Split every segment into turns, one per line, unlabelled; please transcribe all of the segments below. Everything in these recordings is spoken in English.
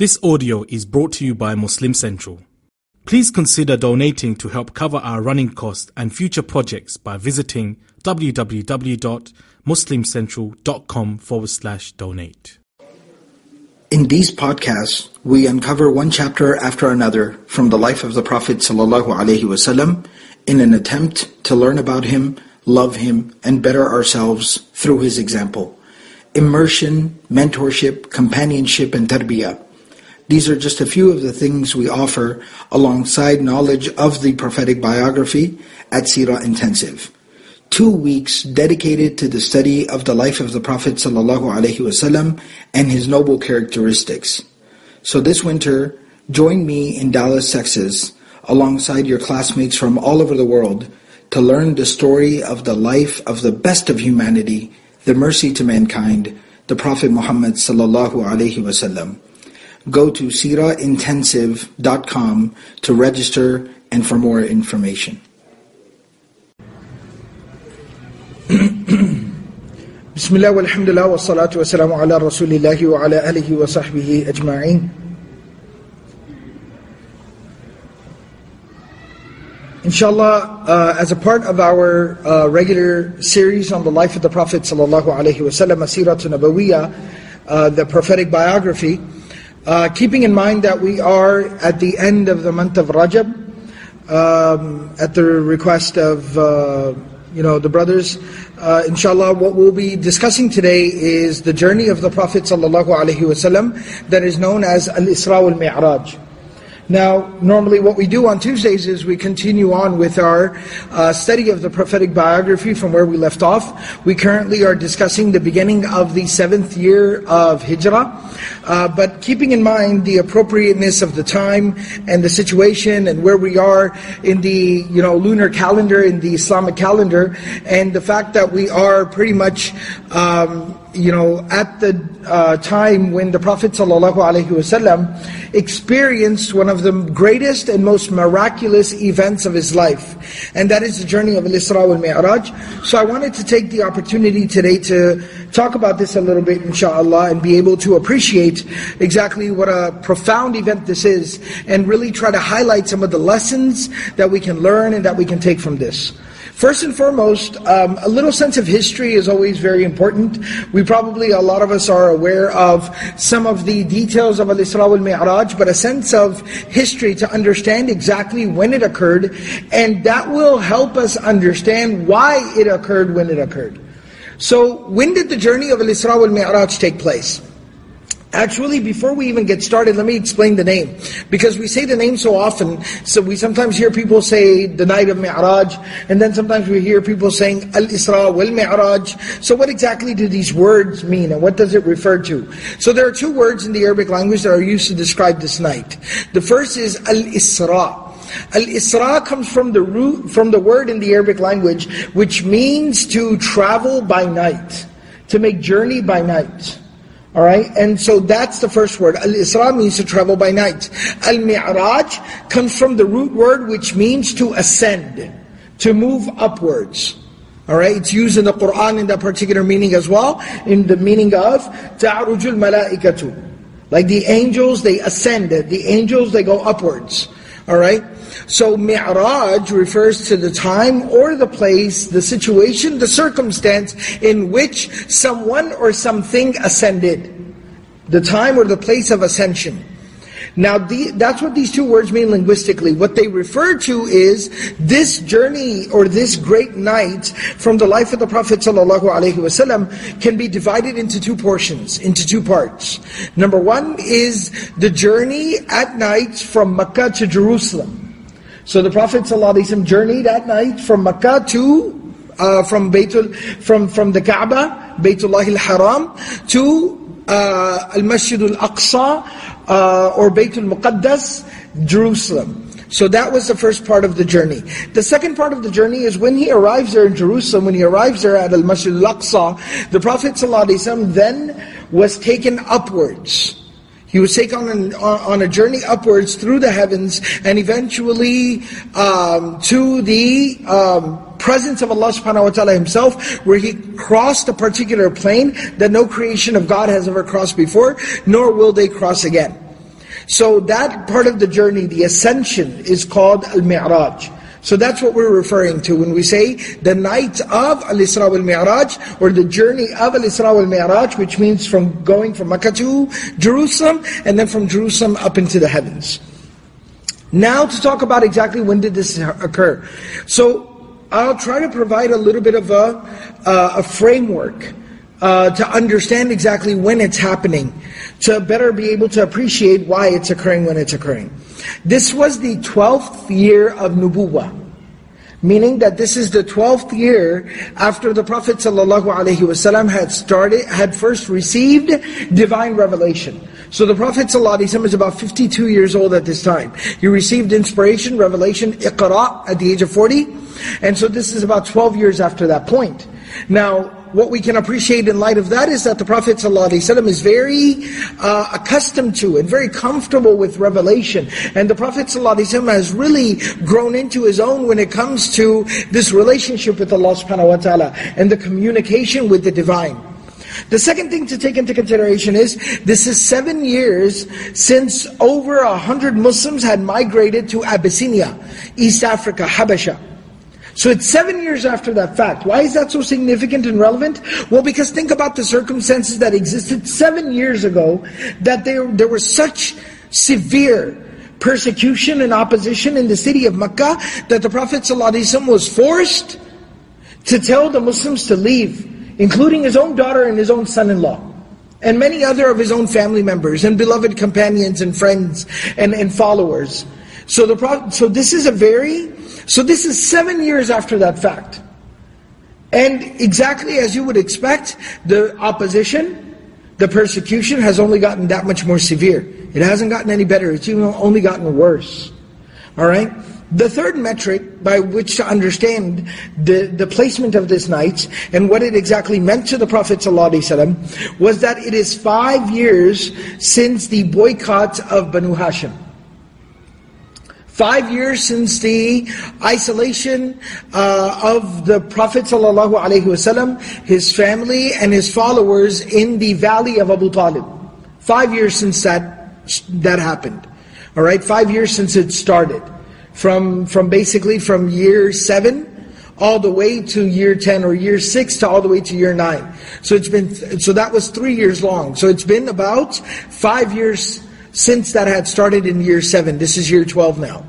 This audio is brought to you by Muslim Central. Please consider donating to help cover our running costs and future projects by visiting www.muslimcentral.com forward slash donate.
In these podcasts, we uncover one chapter after another from the life of the Prophet in an attempt to learn about him, love him, and better ourselves through his example. Immersion, mentorship, companionship, and tarbiyah. These are just a few of the things we offer alongside knowledge of the prophetic biography at Sirah Intensive. Two weeks dedicated to the study of the life of the Prophet ﷺ and his noble characteristics. So this winter, join me in Dallas, Texas, alongside your classmates from all over the world to learn the story of the life of the best of humanity, the mercy to mankind, the Prophet Muhammad sallallahu alaihi wasallam Go to sirahintensive.com to register and for more information.
بسم الله والحمد لله والصلاة والسلام على رسول الله وعلى آله وصحبه أجمعين Inshallah, uh, as a part of our uh, regular series on the life of the Prophet sallallahu alaihi wasallam, Asirat Nabawiyah, uh, the prophetic biography, uh, keeping in mind that we are at the end of the month of Rajab, um, at the request of uh, you know the brothers, uh, inshallah, what we'll be discussing today is the journey of the Prophet sallallahu alaihi wasallam that is known as Al Isra wal Mi'raj. Now, normally what we do on Tuesdays is we continue on with our uh, study of the prophetic biography from where we left off. We currently are discussing the beginning of the seventh year of Hijrah, uh, but keeping in mind the appropriateness of the time and the situation and where we are in the you know lunar calendar, in the Islamic calendar, and the fact that we are pretty much um, you know, at the uh, time when the Prophet ﷺ experienced one of the greatest and most miraculous events of his life. And that is the journey of Al-Isra wal-Mi'raj. So I wanted to take the opportunity today to talk about this a little bit, inshallah, and be able to appreciate exactly what a profound event this is, and really try to highlight some of the lessons that we can learn and that we can take from this. First and foremost, um, a little sense of history is always very important. We probably, a lot of us are aware of some of the details of Al-Isra wal-Mi'raj, but a sense of history to understand exactly when it occurred, and that will help us understand why it occurred when it occurred. So, when did the journey of Al-Isra wal-Mi'raj take place? Actually, before we even get started, let me explain the name. Because we say the name so often, so we sometimes hear people say the night of Mi'raj, and then sometimes we hear people saying Al-Isra wal-Mi'raj. So what exactly do these words mean, and what does it refer to? So there are two words in the Arabic language that are used to describe this night. The first is Al-Isra. Al-Isra comes from the root, from the word in the Arabic language, which means to travel by night, to make journey by night. All right, and so that's the first word. Al-Isra means to travel by night. Al-Mi'raj comes from the root word which means to ascend, to move upwards. All right, it's used in the Quran in that particular meaning as well, in the meaning of ta'rujul malaikatu. Like the angels, they ascend. The angels, they go upwards. All right. So Mi'raj refers to the time or the place, the situation, the circumstance in which someone or something ascended. The time or the place of ascension. Now, the, that's what these two words mean linguistically. What they refer to is this journey or this great night from the life of the Prophet ﷺ can be divided into two portions, into two parts. Number one is the journey at night from Mecca to Jerusalem. So the Prophet ﷺ journeyed at night from Mecca to uh, from Baytul, from from the Kaaba, Baytullah al-Haram, to uh, al-Masjid al-Aqsa uh, or Baytul Muqaddas, Jerusalem. So that was the first part of the journey. The second part of the journey is when he arrives there in Jerusalem, when he arrives there at Al-Masjid al-Aqsa, the Prophet ﷺ then was taken upwards. He was taken on, an, on a journey upwards through the heavens and eventually um, to the um, presence of Allah subhanahu wa ta'ala himself where he crossed a particular plane that no creation of God has ever crossed before, nor will they cross again. So that part of the journey, the ascension, is called Al-Mi'raj. So that's what we're referring to when we say the night of Al-Isra wal-Mi'raj, or the journey of Al-Isra wal-Mi'raj, which means from going from Makkah to Jerusalem, and then from Jerusalem up into the heavens. Now to talk about exactly when did this occur. So I'll try to provide a little bit of a, uh, a framework uh, to understand exactly when it's happening, to better be able to appreciate why it's occurring when it's occurring. This was the 12th year of Nubuwah. Meaning that this is the 12th year after the Prophet ﷺ had started, had first received divine revelation. So the Prophet ﷺ is about 52 years old at this time. He received inspiration, revelation, iqra at the age of 40. And so this is about 12 years after that point. Now, what we can appreciate in light of that is that the Prophet ﷺ is very uh, accustomed to and very comfortable with revelation. And the Prophet ﷺ has really grown into his own when it comes to this relationship with Allah subhanahu wa ta'ala and the communication with the divine. The second thing to take into consideration is, this is seven years since over a hundred Muslims had migrated to Abyssinia, East Africa, Habasha. So it's seven years after that fact. Why is that so significant and relevant? Well, because think about the circumstances that existed seven years ago, that there, there was such severe persecution and opposition in the city of Mecca, that the Prophet ﷺ was forced to tell the Muslims to leave, including his own daughter and his own son-in-law and many other of his own family members and beloved companions and friends and, and followers. So the so this is a very so this is seven years after that fact. And exactly as you would expect, the opposition, the persecution has only gotten that much more severe. It hasn't gotten any better, it's even only gotten worse. Alright? The third metric by which to understand the, the placement of this night and what it exactly meant to the Prophet ﷺ was that it is five years since the boycott of Banu Hashim. Five years since the isolation uh, of the Prophet ﷺ, his family and his followers in the valley of Abu Talib. Five years since that, that happened. All right, five years since it started. From, from basically from year seven all the way to year 10 or year 6 to all the way to year 9. So it's been so that was 3 years long. So it's been about 5 years since that had started in year 7. This is year 12 now.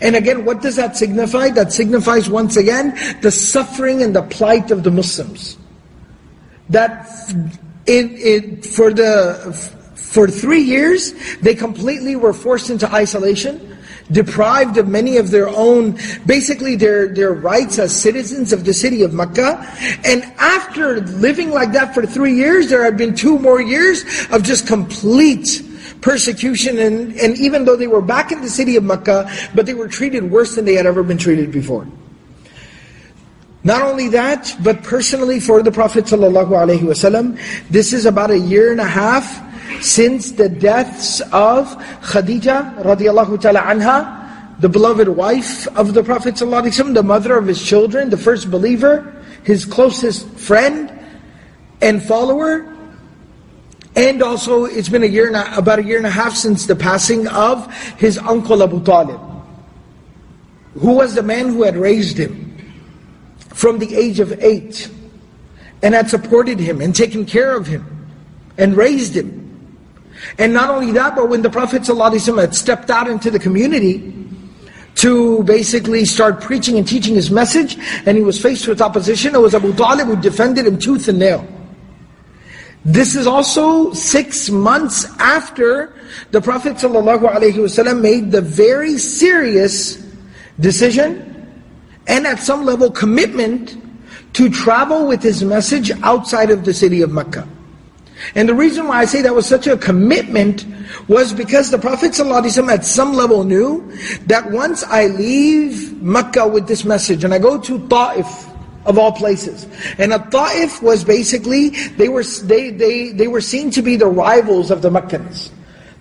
And again, what does that signify? That signifies once again the suffering and the plight of the Muslims. That it, it, for, the, for three years, they completely were forced into isolation, deprived of many of their own, basically their, their rights as citizens of the city of Mecca. And after living like that for three years, there had been two more years of just complete persecution, and, and even though they were back in the city of Mecca, but they were treated worse than they had ever been treated before. Not only that, but personally for the Prophet ﷺ, this is about a year and a half since the deaths of Khadija radiallahu ta'ala anha, the beloved wife of the Prophet ﷺ, the mother of his children, the first believer, his closest friend and follower, and also, it's been a year and a, about a year and a half since the passing of his uncle Abu Talib, who was the man who had raised him from the age of eight, and had supported him and taken care of him, and raised him. And not only that, but when the Prophet ﷺ had stepped out into the community, to basically start preaching and teaching his message, and he was faced with opposition, it was Abu Talib who defended him tooth and nail. This is also six months after the Prophet ﷺ made the very serious decision and at some level commitment to travel with his message outside of the city of Mecca. And the reason why I say that was such a commitment was because the Prophet ﷺ at some level knew that once I leave Mecca with this message and I go to Ta'if, of all places. And At-Ta'if was basically, they were, they, they, they were seen to be the rivals of the Meccans.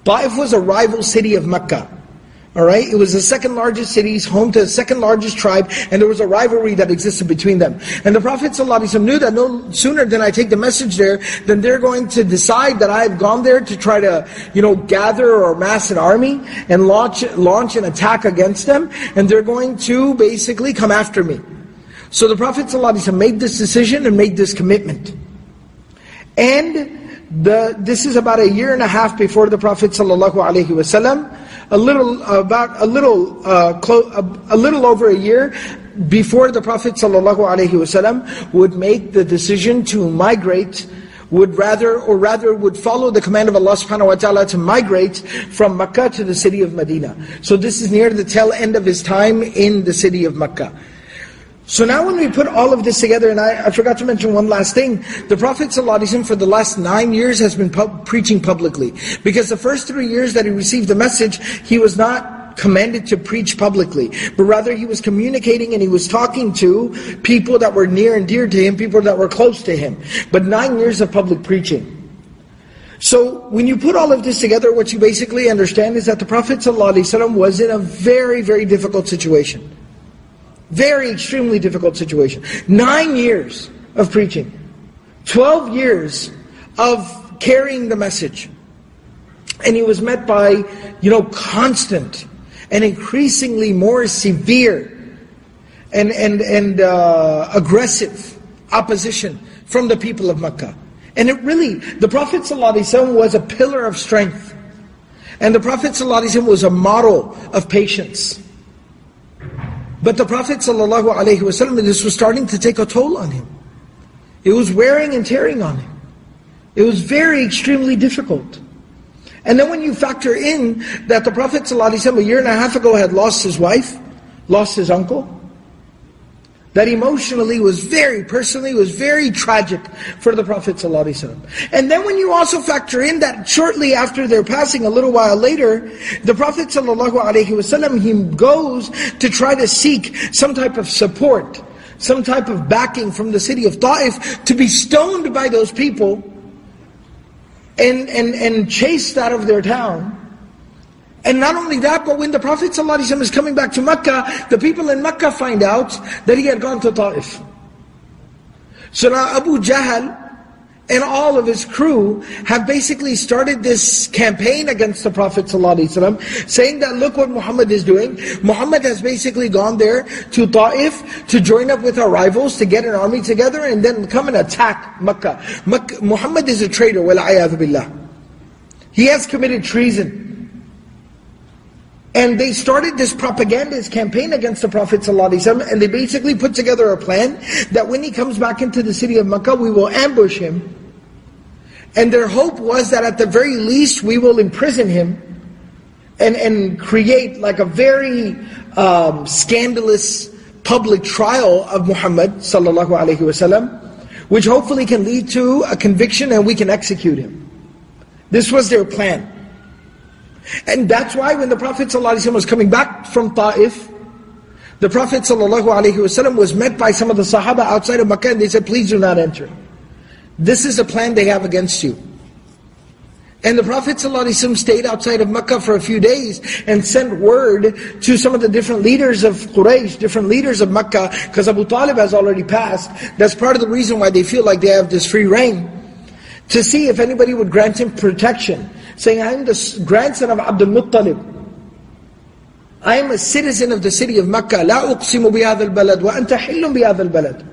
Ta'if was a rival city of Mecca. All right, it was the second largest city, home to the second largest tribe, and there was a rivalry that existed between them. And the Prophet ﷺ knew that no sooner than I take the message there, then they're going to decide that I have gone there to try to, you know, gather or mass an army and launch launch an attack against them, and they're going to basically come after me. So the Prophet ﷺ made this decision and made this commitment. And the, this is about a year and a half before the Prophet ﷺ, a little about a little uh, clo- a, a, little over a year before the Prophet ﷺ would make the decision to migrate, would rather or rather would follow the command of Allah subhanahu wa ta'ala to migrate from Mecca to the city of Medina. So this is near the tail end of his time in the city of Mecca. So now when we put all of this together, and I, I forgot to mention one last thing, the Prophet ﷺ for the last nine years has been preaching publicly. Because the first three years that he received the message, he was not commanded to preach publicly, but rather he was communicating and he was talking to people that were near and dear to him, people that were close to him. But nine years of public preaching. So when you put all of this together, what you basically understand is that the Prophet ﷺ was in a very, very difficult situation. Very extremely difficult situation. Nine years of preaching. Twelve years of carrying the message. And he was met by, you know, constant and increasingly more severe and, and, and uh, aggressive opposition from the people of Mecca. And it really, the Prophet ﷺ was a pillar of strength. And the Prophet ﷺ was a model of patience. But the Prophet ﷺ, this was starting to take a toll on him. It was wearing and tearing on him. It was very extremely difficult. And then when you factor in that the Prophet ﷺ a year and a half ago had lost his wife, lost his uncle, that emotionally was very, personally, was very tragic for the Prophet ﷺ. And then when you also factor in that shortly after their passing, a little while later, the Prophet ﷺ, he goes to try to seek some type of support, some type of backing from the city of Ta'if to be stoned by those people and, and, and chased out of their town. And not only that, but when the Prophet ﷺ is coming back to Mecca, the people in Mecca find out that he had gone to Ta'if. So now Abu Jahl and all of his crew have basically started this campaign against the Prophet ﷺ, saying that look what Muhammad is doing. Muhammad has basically gone there to Ta'if to join up with our rivals, to get an army together and then come and attack Mecca. Muhammad is a traitor, billah. He has committed treason. And they started this propagandist campaign against the Prophet ﷺ, and they basically put together a plan that when he comes back into the city of Makkah, we will ambush him. And their hope was that at the very least we will imprison him and, and create like a very um, scandalous public trial of Muhammad wasallam, which hopefully can lead to a conviction and we can execute him. This was their plan. And that's why when the Prophet ﷺ was coming back from Ta'if, the Prophet ﷺ was met by some of the Sahaba outside of Makkah and they said, please do not enter. This is the plan they have against you. And the Prophet ﷺ stayed outside of Mecca for a few days and sent word to some of the different leaders of Quraysh, different leaders of Mecca, because Abu Talib has already passed. That's part of the reason why they feel like they have this free reign. To see if anybody would grant him protection saying, I am the grandson of Abdul Muttalib. I am a citizen of the city of Makkah. لا أقسم بهذا البلد وأنت حل بهذا البلد.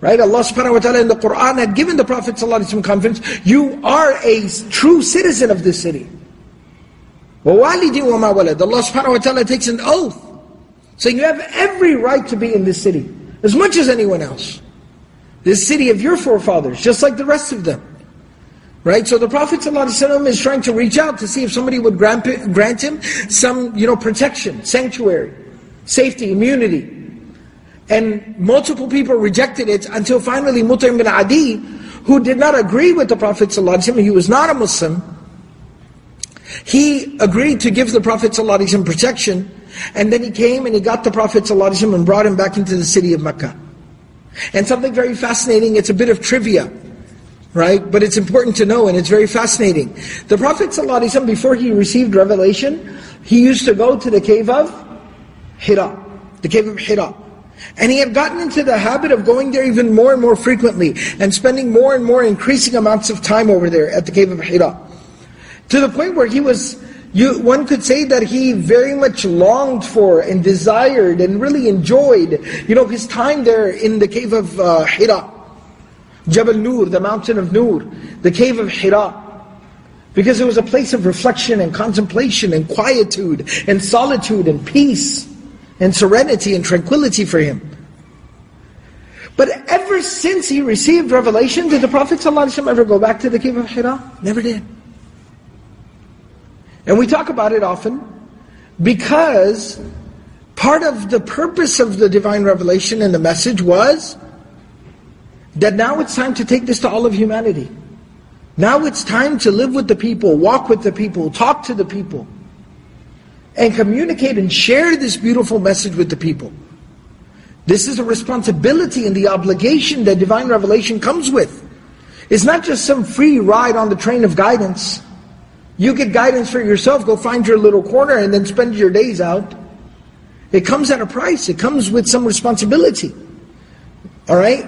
Right? Allah subhanahu wa ta'ala in the Quran had given the Prophet ﷺ confidence, you are a true citizen of this city. وَوَالِدٍ وَمَا وَلَدٍ Allah subhanahu wa ta'ala takes an oath, saying you have every right to be in this city, as much as anyone else. This city of your forefathers, just like the rest of them. Right? So the Prophet ﷺ is trying to reach out to see if somebody would grant, grant him some you know, protection, sanctuary, safety, immunity. And multiple people rejected it until finally Mut'im bin Adi, who did not agree with the Prophet ﷺ, he was not a Muslim, he agreed to give the Prophet ﷺ protection, and then he came and he got the Prophet ﷺ and brought him back into the city of Mecca. And something very fascinating, it's a bit of trivia right? But it's important to know and it's very fascinating. The Prophet ﷺ, before he received revelation, he used to go to the cave of Hira, the cave of Hira. And he had gotten into the habit of going there even more and more frequently and spending more and more increasing amounts of time over there at the cave of Hira. To the point where he was, you, one could say that he very much longed for and desired and really enjoyed, you know, his time there in the cave of uh, Hira. Jabal Nur, the mountain of Nur, the cave of Hira. Because it was a place of reflection and contemplation and quietude and solitude and peace and serenity and tranquility for him. But ever since he received revelation, did the Prophet ﷺ ever go back to the cave of Hira? Never did. And we talk about it often because part of the purpose of the divine revelation and the message was that now it's time to take this to all of humanity. Now it's time to live with the people, walk with the people, talk to the people, and communicate and share this beautiful message with the people. This is a responsibility and the obligation that divine revelation comes with. It's not just some free ride on the train of guidance. You get guidance for yourself, go find your little corner and then spend your days out. It comes at a price, it comes with some responsibility. Alright?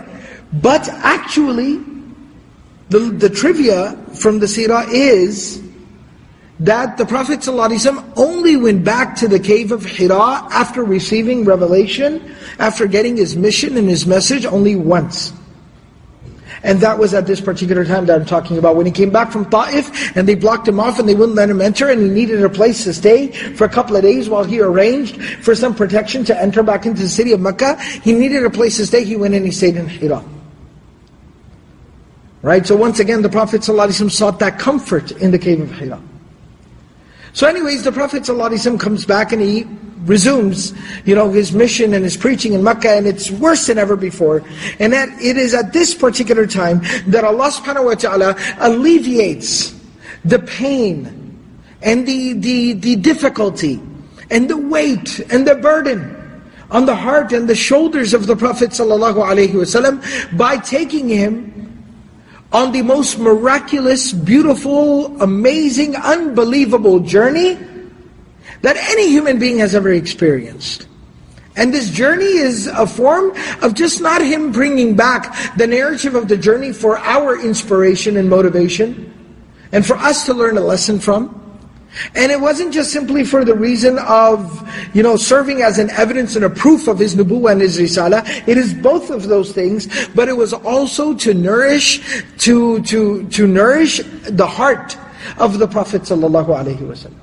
But actually, the, the trivia from the seerah is that the Prophet ﷺ only went back to the cave of Hira after receiving revelation, after getting his mission and his message only once. And that was at this particular time that I'm talking about. When he came back from Ta'if and they blocked him off and they wouldn't let him enter and he needed a place to stay for a couple of days while he arranged for some protection to enter back into the city of Mecca. He needed a place to stay. He went and he stayed in Hira. Right? So once again, the Prophet ﷺ sought that comfort in the cave of Hira. So anyways, the Prophet ﷺ comes back and he resumes, you know, his mission and his preaching in Mecca and it's worse than ever before. And that it is at this particular time that Allah subhanahu wa ta'ala alleviates the pain and the, the, the difficulty and the weight and the burden on the heart and the shoulders of the Prophet ﷺ by taking him on the most miraculous, beautiful, amazing, unbelievable journey that any human being has ever experienced. And this journey is a form of just not him bringing back the narrative of the journey for our inspiration and motivation, and for us to learn a lesson from. And it wasn't just simply for the reason of, you know, serving as an evidence and a proof of his nubuwa and his risala. It is both of those things, but it was also to nourish, to, to, to nourish the heart of the Prophet ﷺ.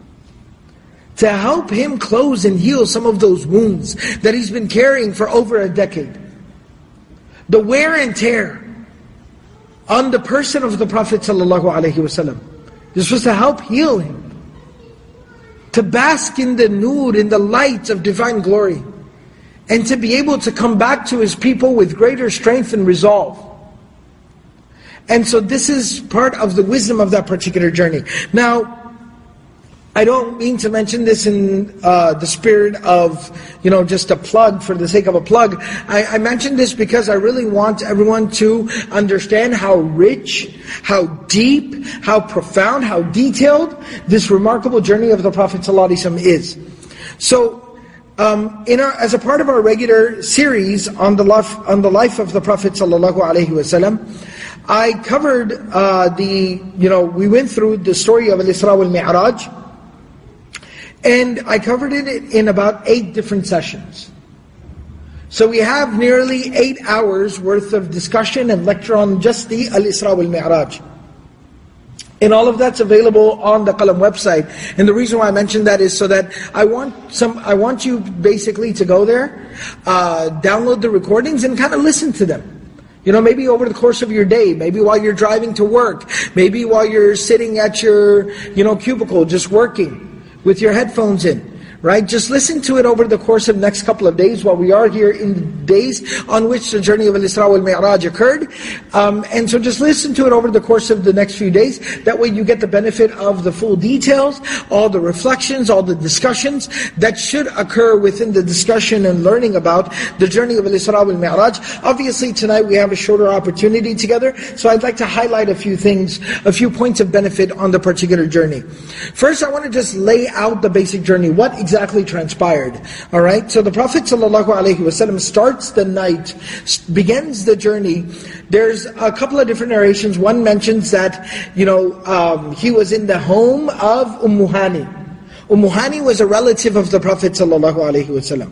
To help him close and heal some of those wounds that he's been carrying for over a decade. The wear and tear on the person of the Prophet ﷺ. This was to help heal him to bask in the nur, in the light of divine glory, and to be able to come back to his people with greater strength and resolve. And so this is part of the wisdom of that particular journey. Now, I don't mean to mention this in uh, the spirit of, you know, just a plug for the sake of a plug. I, I mention this because I really want everyone to understand how rich, how deep, how profound, how detailed this remarkable journey of the Prophet ﷺ is. So, um, in our, as a part of our regular series on the life, on the life of the Prophet ﷺ, I covered uh, the, you know, we went through the story of Al-Isra wal-Mi'raj, and I covered it in about eight different sessions. So we have nearly eight hours worth of discussion and lecture on just the Al-Isra wal-Mi'raj. And all of that's available on the Qalam website. And the reason why I mentioned that is so that I want some, I want you basically to go there, uh, download the recordings and kind of listen to them. You know, maybe over the course of your day, maybe while you're driving to work, maybe while you're sitting at your, you know, cubicle just working with your headphones in. Right? Just listen to it over the course of the next couple of days while we are here in the days on which the journey of Al-Isra wal-Mi'raj occurred. Um, and so just listen to it over the course of the next few days. That way you get the benefit of the full details, all the reflections, all the discussions that should occur within the discussion and learning about the journey of Al-Isra wal-Mi'raj. Obviously tonight we have a shorter opportunity together, so I'd like to highlight a few things, a few points of benefit on the particular journey. First I want to just lay out the basic journey. What exactly transpired. All right. So the Prophet ﷺ starts the night, begins the journey. There's a couple of different narrations. One mentions that you know um, he was in the home of Ummuhani. Ummuhani was a relative of the Prophet ﷺ.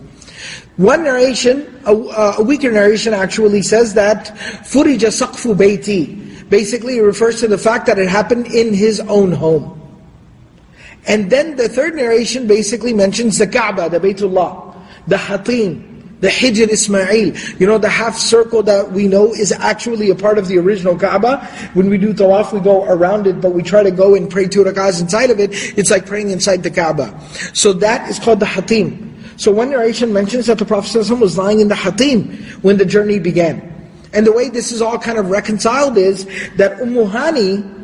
One narration, a, a weaker narration, actually says that "furija saqfu bayti." Basically, refers to the fact that it happened in his own home. And then the third narration basically mentions the Kaaba, the Baytullah, the Hatim, the Hijr Ismail. You know, the half circle that we know is actually a part of the original Kaaba. When we do tawaf, we go around it, but we try to go and pray two rakahs inside of it. It's like praying inside the Kaaba. So that is called the Hatim. So one narration mentions that the Prophet was lying in the Hatim when the journey began. And the way this is all kind of reconciled is that Ummu Hani,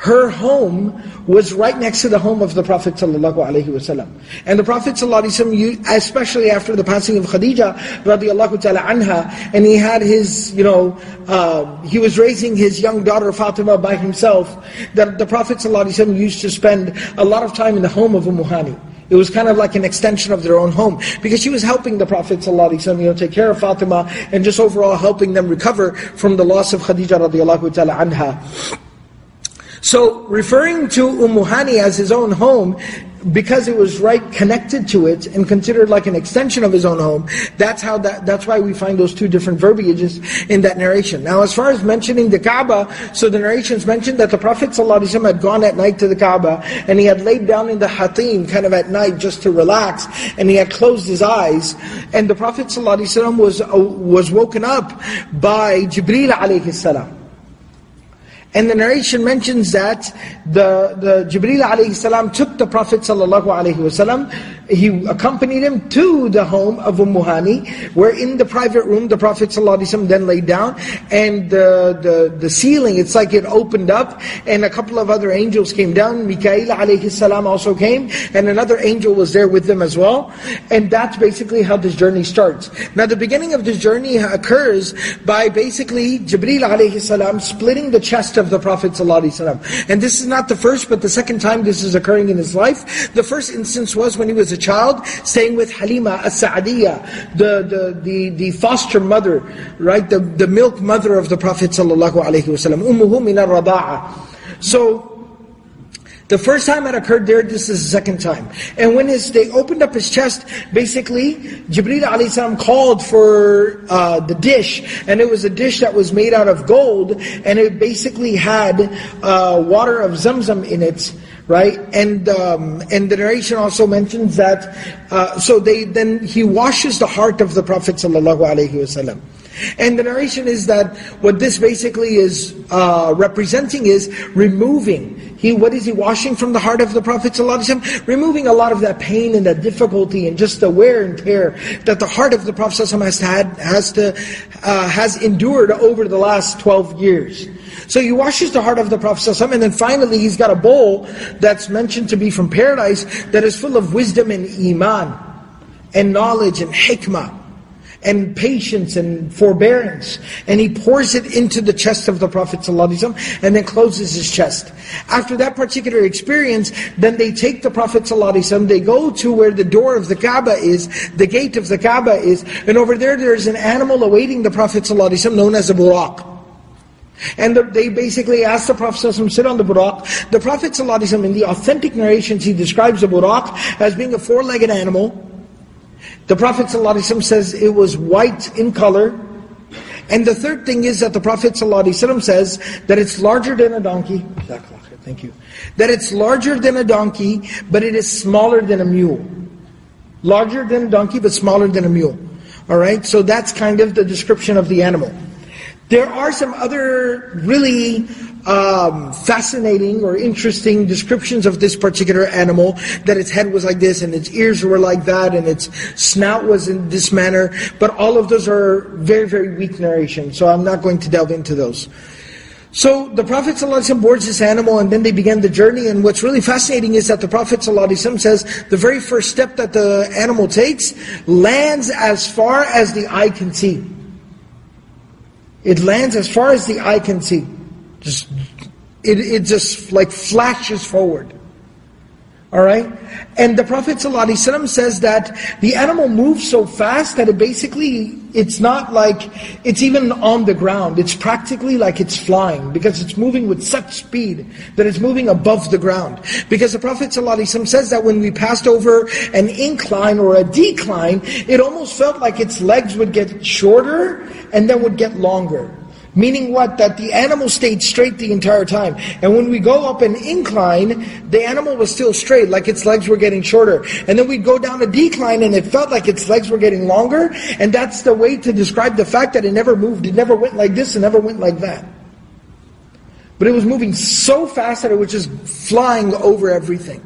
her home was right next to the home of the Prophet ﷺ. And the Prophet ﷺ, especially after the passing of Khadija radiallahu ta'ala anha, and he had his, you know, uh, he was raising his young daughter Fatima by himself, that the Prophet ﷺ used to spend a lot of time in the home of Umm Hani. It was kind of like an extension of their own home. Because she was helping the Prophet ﷺ, you know, take care of Fatima, and just overall helping them recover from the loss of Khadija radiallahu ta'ala anha. So referring to Ummu Hani as his own home, because it was right connected to it and considered like an extension of his own home, that's how that that's why we find those two different verbiages in that narration. Now as far as mentioning the Kaaba, so the narrations mentioned that the Prophet ﷺ had gone at night to the Kaaba and he had laid down in the hatim kind of at night just to relax and he had closed his eyes and the Prophet ﷺ was, uh, was woken up by Jibreel alayhi salam. And the narration mentions that the, the Jibreel alayhi salam took the Prophet sallallahu alayhi he accompanied him to the home of Umm where in the private room the Prophet ﷺ then laid down, and the, the, the ceiling, it's like it opened up, and a couple of other angels came down, Mikael alayhi salam also came, and another angel was there with them as well, and that's basically how this journey starts. Now the beginning of this journey occurs by basically Jibreel alayhi salam splitting the chest of the Prophet ﷺ. And this is not the first, but the second time this is occurring in his life. The first instance was when he was a child, staying with Halima as-Sa'diyah, the, the, the, the foster mother, right, the, the milk mother of the Prophet sallallahu alaihi wasallam, ummuhu min al So, the first time it occurred there, this is the second time. And when his, they opened up his chest, basically, Jibreel salam called for uh, the dish, and it was a dish that was made out of gold, and it basically had uh, water of Zamzam in it, right? And um, and the narration also mentions that, uh, so they then he washes the heart of the Prophet sallallahu alaihi wasallam. And the narration is that what this basically is uh, representing is removing. He, what is he washing from the heart of the Prophet ﷺ? Removing a lot of that pain and that difficulty and just the wear and tear that the heart of the Prophet ﷺ has had, has to, uh, has endured over the last 12 years. So he washes the heart of the Prophet ﷺ, and then finally he's got a bowl that's mentioned to be from paradise that is full of wisdom and iman, and knowledge and hikmah and patience and forbearance. And he pours it into the chest of the Prophet ﷺ and then closes his chest. After that particular experience, then they take the Prophet ﷺ, they go to where the door of the Kaaba is, the gate of the Kaaba is, and over there there's an animal awaiting the Prophet ﷺ known as a buraq. And the, they basically ask the Prophet ﷺ, sit on the buraq. The Prophet ﷺ, in the authentic narrations, he describes the buraq as being a four-legged animal. the Prophet ﷺ says it was white in color. And the third thing is that the Prophet ﷺ says that it's larger than a donkey. Thank you. That it's larger than a donkey, but it is smaller than a mule. Larger than a donkey, but smaller than a mule. All right, so that's kind of the description of the animal. There are some other really um, fascinating or interesting descriptions of this particular animal, that its head was like this, and its ears were like that, and its snout was in this manner, but all of those are very, very weak narration, so I'm not going to delve into those. So the Prophet ﷺ boards this animal and then they begin the journey and what's really fascinating is that the Prophet ﷺ says the very first step that the animal takes lands as far as the eye can see. It lands as far as the eye can see. Just it, it just like flashes forward. Alright? And the Prophet ﷺ says that the animal moves so fast that it basically, it's not like, it's even on the ground. It's practically like it's flying because it's moving with such speed that it's moving above the ground. Because the Prophet ﷺ says that when we passed over an incline or a decline, it almost felt like its legs would get shorter and then would get longer. Meaning what? That the animal stayed straight the entire time. And when we go up an incline, the animal was still straight, like its legs were getting shorter. And then we'd go down a decline and it felt like its legs were getting longer. And that's the way to describe the fact that it never moved. It never went like this, it never went like that. But it was moving so fast that it was just flying over everything.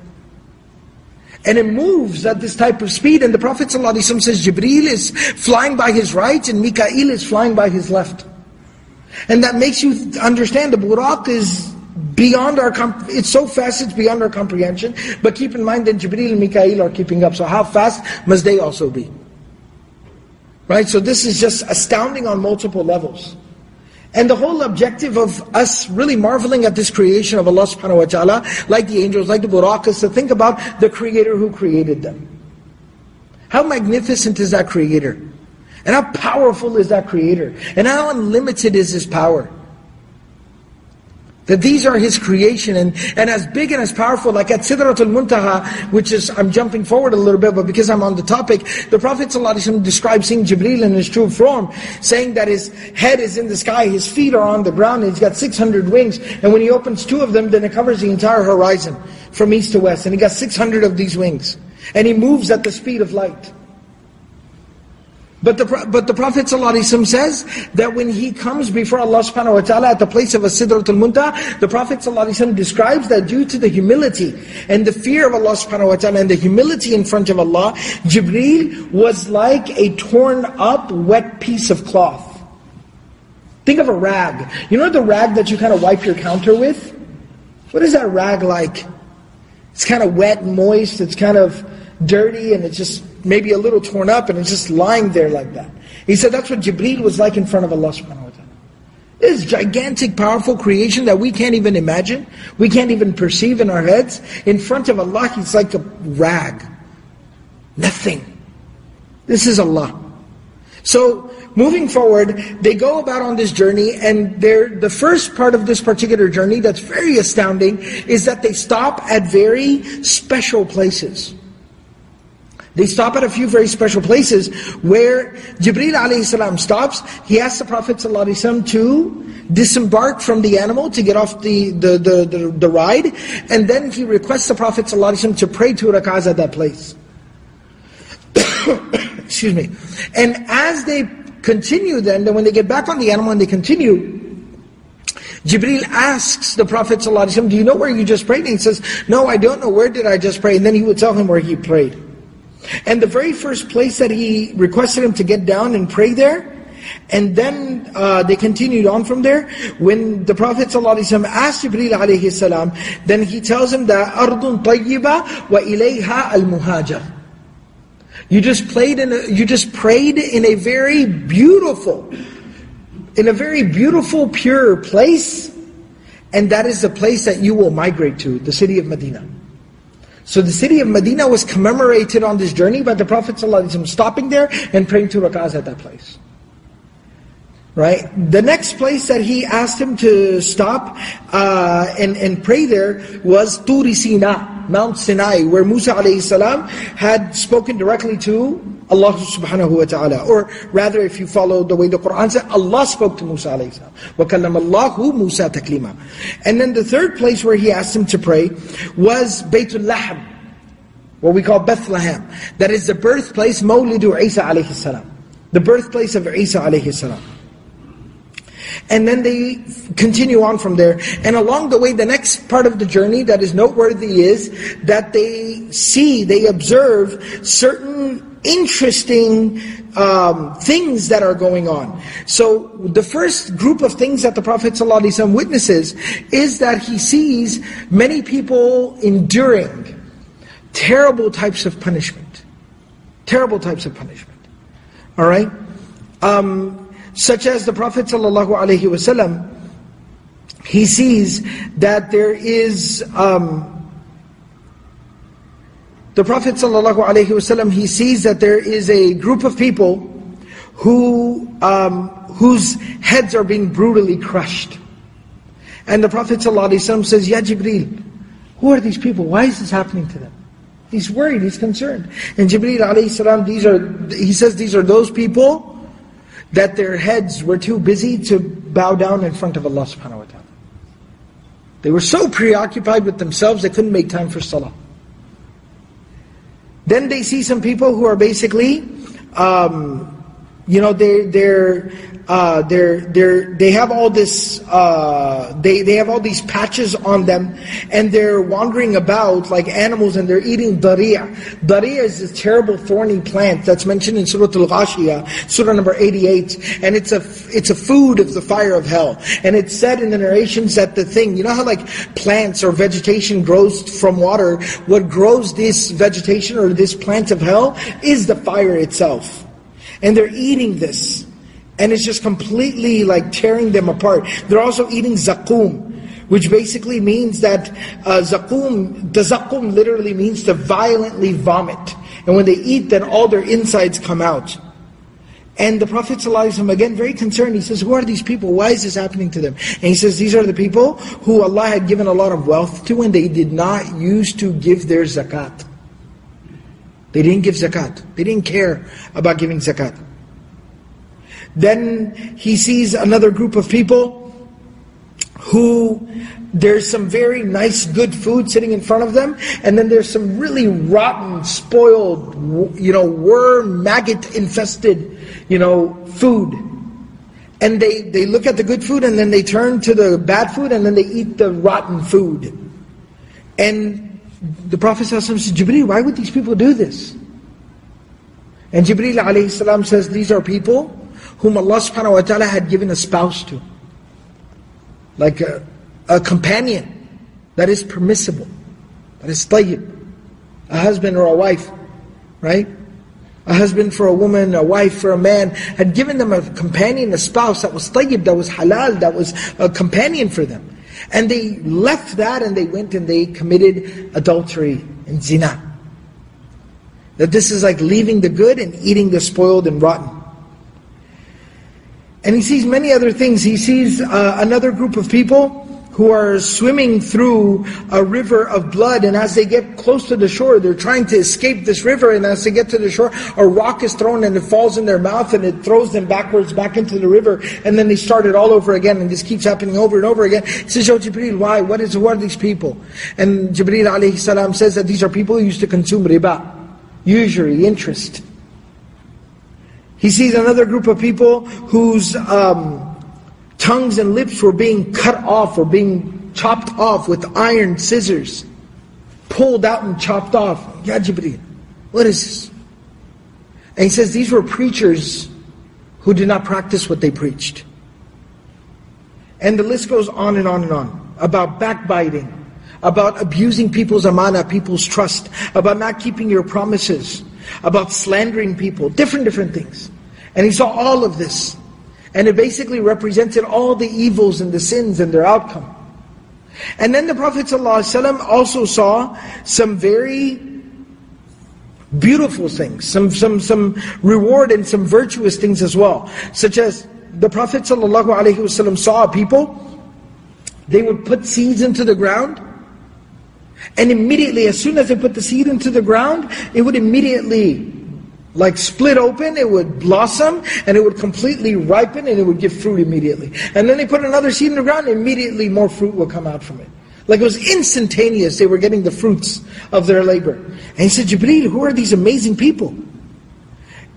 And it moves at this type of speed. And the Prophet ﷺ says Jibreel is flying by his right and Mikael is flying by his left. And that makes you understand the buraq is beyond our, it's so fast it's beyond our comprehension. But keep in mind that Jibreel and Mikael are keeping up. So how fast must they also be? Right? So this is just astounding on multiple levels. And the whole objective of us really marveling at this creation of Allah subhanahu wa ta'ala, like the angels, like the buraq, is to think about the creator who created them. How magnificent is that creator? And how powerful is that creator? And how unlimited is his power? That these are his creation and, and as big and as powerful, like at Sidratul Muntaha, which is, I'm jumping forward a little bit, but because I'm on the topic, the Prophet ﷺ describes seeing Jibreel in his true form, saying that his head is in the sky, his feet are on the ground, and he's got 600 wings, and when he opens two of them, then it covers the entire horizon, from east to west, and he got 600 of these wings. And he moves at the speed of light. But the, but the Prophet ﷺ says that when he comes before Allah subhanahu wa ta'ala at the place of a Sidratul Muntaha, the Prophet ﷺ describes that due to the humility and the fear of Allah subhanahu wa ta'ala and the humility in front of Allah, Jibreel was like a torn up wet piece of cloth. Think of a rag. You know the rag that you kind of wipe your counter with? What is that rag like? It's kind of wet moist, it's kind of dirty and it's just maybe a little torn up and it's just lying there like that. He said that's what Jibreel was like in front of Allah subhanahu wa ta'ala. This gigantic, powerful creation that we can't even imagine, we can't even perceive in our heads. In front of Allah, He's like a rag. Nothing. This is Allah. So, moving forward, they go about on this journey, and the first part of this particular journey that's very astounding is that they stop at very special places. They stop at a few very special places where Jibreel alayhi salam stops. He asks the Prophet ﷺ to disembark from the animal to get off the, the, the, the, the ride. And then he requests the Prophet ﷺ to pray two rakahs at that place. Excuse me. And as they continue then, then when they get back on the animal and they continue, Jibreel asks the Prophet ﷺ, do you know where you just prayed? And he says, no, I don't know, where did I just pray? And then he would tell him where he prayed. And the very first place that he requested him to get down and pray there, and then uh, they continued on from there. When the Prophet ﷺ asked Jibreel alayhi salam, then he tells him that أَرْضٌ طَيِّبَةٌ وَإِلَيْهَا الْمُهَاجَرُ You just played in a, you just prayed in a very beautiful, in a very beautiful, pure place, and that is the place that you will migrate to, the city of Medina. So the city of Medina was commemorated on this journey by the Prophet ﷺ stopping there and praying two rak'ahs at that place. Right? The next place that he asked him to stop uh, and, and pray there was Turi Sina, Mount Sinai, where Musa salam had spoken directly to Allah subhanahu wa ta'ala. Or rather, if you follow the way the Quran says, Allah spoke to Musa alayhi salam. وَكَلَّمَ اللَّهُ Musa taklima. And then the third place where he asked him to pray was Baytul Lahm, what we call Bethlehem. That is the birthplace, Mawlidu Isa alayhi salam. The birthplace of Isa alayhi salam. And then they continue on from there. And along the way, the next part of the journey that is noteworthy is that they see, they observe certain interesting um, things that are going on. So the first group of things that the Prophet ﷺ witnesses is that he sees many people enduring terrible types of punishment. Terrible types of punishment. All right? Um, such as the Prophet ﷺ, he sees that there is... Um, the Prophet ﷺ, he sees that there is a group of people who um, whose heads are being brutally crushed. And the Prophet ﷺ says, Ya Jibreel, who are these people? Why is this happening to them? He's worried, he's concerned. And Jibreel alayhi these are, he says these are those people that their heads were too busy to bow down in front of Allah subhanahu wa ta'ala. They were so preoccupied with themselves they couldn't make time for salah. Then they see some people who are basically, um, you know, they're they're uh, they're they're they have all this uh, they they have all these patches on them, and they're wandering about like animals, and they're eating daria. Daria is this terrible thorny plant that's mentioned in Surah Al-Ghashiyah, Surah number eighty-eight, and it's a it's a food of the fire of hell. And it's said in the narrations that the thing, you know how like plants or vegetation grows from water. What grows this vegetation or this plant of hell is the fire itself, and they're eating this. And it's just completely like tearing them apart. They're also eating zakum, which basically means that uh, zakum, the zakum literally means to violently vomit. And when they eat, then all their insides come out. And the Prophet ﷺ, again, very concerned, he says, who are these people? Why is this happening to them? And he says, these are the people who Allah had given a lot of wealth to and they did not use to give their zakat. They didn't give zakat. They didn't care about giving zakat. Then he sees another group of people who there's some very nice, good food sitting in front of them, and then there's some really rotten, spoiled, you know, worm, maggot infested, you know, food. And they, they look at the good food and then they turn to the bad food and then they eat the rotten food. And the Prophet says, Jibreel, why would these people do this? And Jibreel says, these are people whom Allah subhanahu wa ta'ala had given a spouse to. Like a, a companion that is permissible, that is tayyib. A husband or a wife, right? A husband for a woman, a wife for a man, had given them a companion, a spouse that was tayyib, that was halal, that was a companion for them. And they left that and they went and they committed adultery and zina. That this is like leaving the good and eating the spoiled and rotten. And he sees many other things. He sees uh, another group of people who are swimming through a river of blood, and as they get close to the shore, they're trying to escape this river, and as they get to the shore, a rock is thrown and it falls in their mouth and it throws them backwards back into the river, and then they start it all over again, and this keeps happening over and over again. He says, Oh Jibreel, why? What is what are these people? And Jibreel alayhi salam says that these are people who used to consume riba, usury, interest. He sees another group of people whose um, tongues and lips were being cut off or being chopped off with iron scissors, pulled out and chopped off. Ya Jibreel, what is this? And he says these were preachers who did not practice what they preached. And the list goes on and on and on about backbiting, about abusing people's amana, people's trust, about not keeping your promises, about slandering people, different, different things. And he saw all of this. And it basically represented all the evils and the sins and their outcome. And then the Prophet ﷺ also saw some very beautiful things, some, some, some reward and some virtuous things as well. Such as the Prophet ﷺ saw people, they would put seeds into the ground, and immediately, as soon as they put the seed into the ground, it would immediately like split open, it would blossom, and it would completely ripen, and it would give fruit immediately. And then they put another seed in the ground, immediately more fruit will come out from it. Like it was instantaneous, they were getting the fruits of their labor. And he said, Jibreel, who are these amazing people?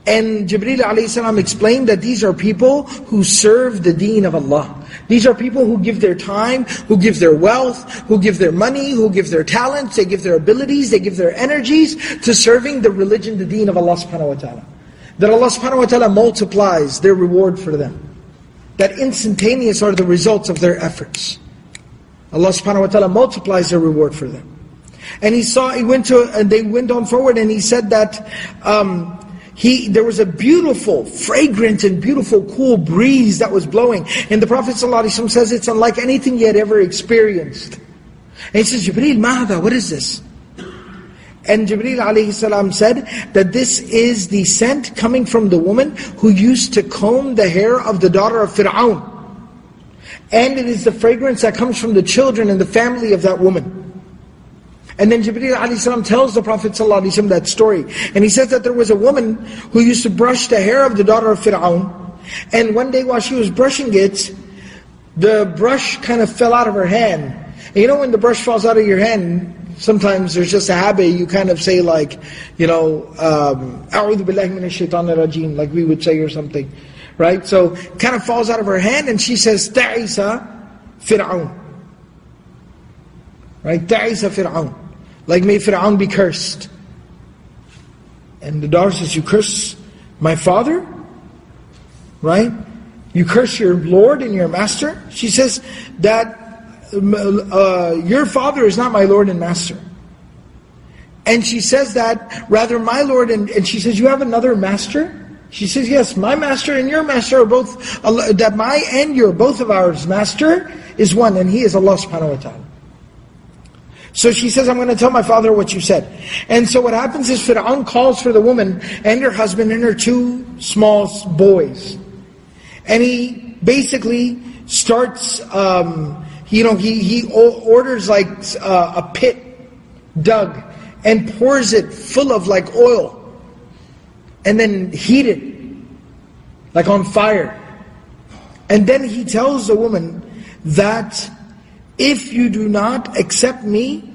And Jibreel alayhi salam explained that these are people who serve the deen of Allah. These are people who give their time, who give their wealth, who give their money, who give their talents, they give their abilities, they give their energies to serving the religion, the deen of Allah subhanahu wa ta'ala. That Allah subhanahu wa ta'ala multiplies their reward for them. That instantaneous are the results of their efforts. Allah subhanahu wa ta'ala multiplies their reward for them. And he saw, he went to, and they went on forward and he said that um, he, there was a beautiful, fragrant and beautiful cool breeze that was blowing. And the Prophet ﷺ says it's unlike anything he had ever experienced. And he says, Jibreel, mahada, what is this? And jibril alayhi salam said that this is the scent coming from the woman who used to comb the hair of the daughter of Fir'aun. And it is the fragrance that comes from the children and the family of that woman. And then Jibreel alayhi tells the Prophet ﷺ that story. And he says that there was a woman who used to brush the hair of the daughter of Fir'aun. And one day while she was brushing it, the brush kind of fell out of her hand. And you know when the brush falls out of your hand, sometimes there's just a habit, you kind of say like, you know, um, أعوذ بالله من الشيطان الرجيم, like we would say or something. Right? So, kind of falls out of her hand and she says, Ta'isa Fir'aun. Right? Ta'isa Fir'aun. like may Fir'aun be cursed. And the daughter says, you curse my father? Right? You curse your Lord and your Master? She says that uh, your father is not my Lord and Master. And she says that, rather my Lord, and, and she says, you have another Master? She says, yes, my Master and your Master are both, that my and your, both of ours Master is one, and He is Allah subhanahu wa ta'ala. So she says, I'm going to tell my father what you said. And so what happens is Fir'aun calls for the woman and her husband and her two small boys. And he basically starts, um, you know, he, he orders like uh, a pit dug and pours it full of like oil. And then heat it, like on fire. And then he tells the woman that if you do not accept me,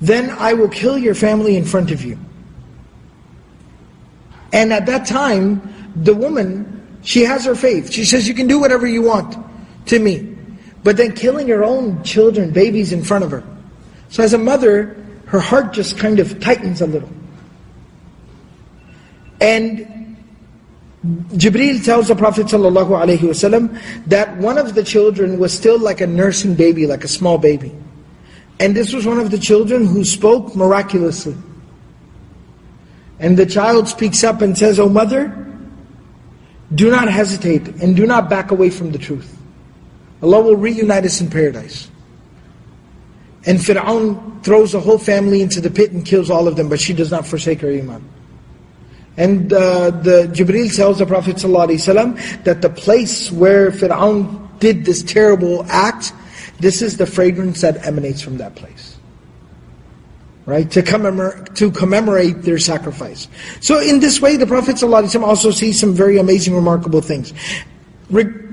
then I will kill your family in front of you. And at that time, the woman, she has her faith. She says, you can do whatever you want to me. But then killing her own children, babies in front of her. So as a mother, her heart just kind of tightens a little. And Jibreel tells the Prophet ﷺ that one of the children was still like a nursing baby, like a small baby. And this was one of the children who spoke miraculously. And the child speaks up and says, Oh mother, do not hesitate and do not back away from the truth. Allah will reunite us in paradise. And Fir'aun throws the whole family into the pit and kills all of them, but she does not forsake her iman. And uh, the Jibreel tells the Prophet ﷺ that the place where Fir'aun did this terrible act, this is the fragrance that emanates from that place. Right? To commemorate, to commemorate their sacrifice. So in this way, the Prophet ﷺ also sees some very amazing, remarkable things. Re-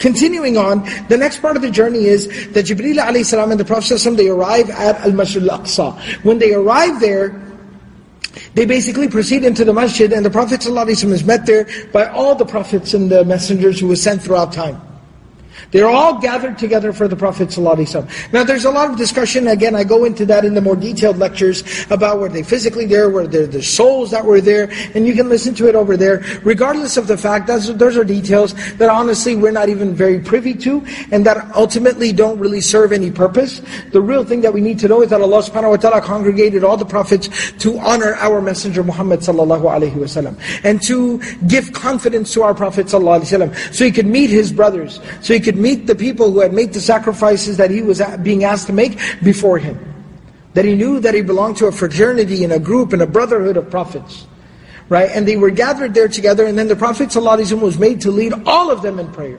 Continuing on, the next part of the journey is that Jibreel alayhi and the Prophet ﷺ, they arrive at Al-Masjid al-Aqsa. When they arrive there, they basically proceed into the masjid and the Prophet ﷺ is met there by all the prophets and the messengers who were sent throughout time. They're all gathered together for the Prophet ﷺ. Now there's a lot of discussion, again I go into that in the more detailed lectures about were they physically there, were there the souls that were there, and you can listen to it over there. Regardless of the fact, those, those are details that honestly we're not even very privy to, and that ultimately don't really serve any purpose. The real thing that we need to know is that Allah subhanahu wa ta'ala congregated all the prophets to honor our messenger Muhammad sallallahu and to give confidence to our Prophet sallallahu so he could meet his brothers, so he could meet the people who had made the sacrifices that he was being asked to make before him. That he knew that he belonged to a fraternity and a group and a brotherhood of prophets. Right? And they were gathered there together and then the Prophet ﷺ was made to lead all of them in prayer.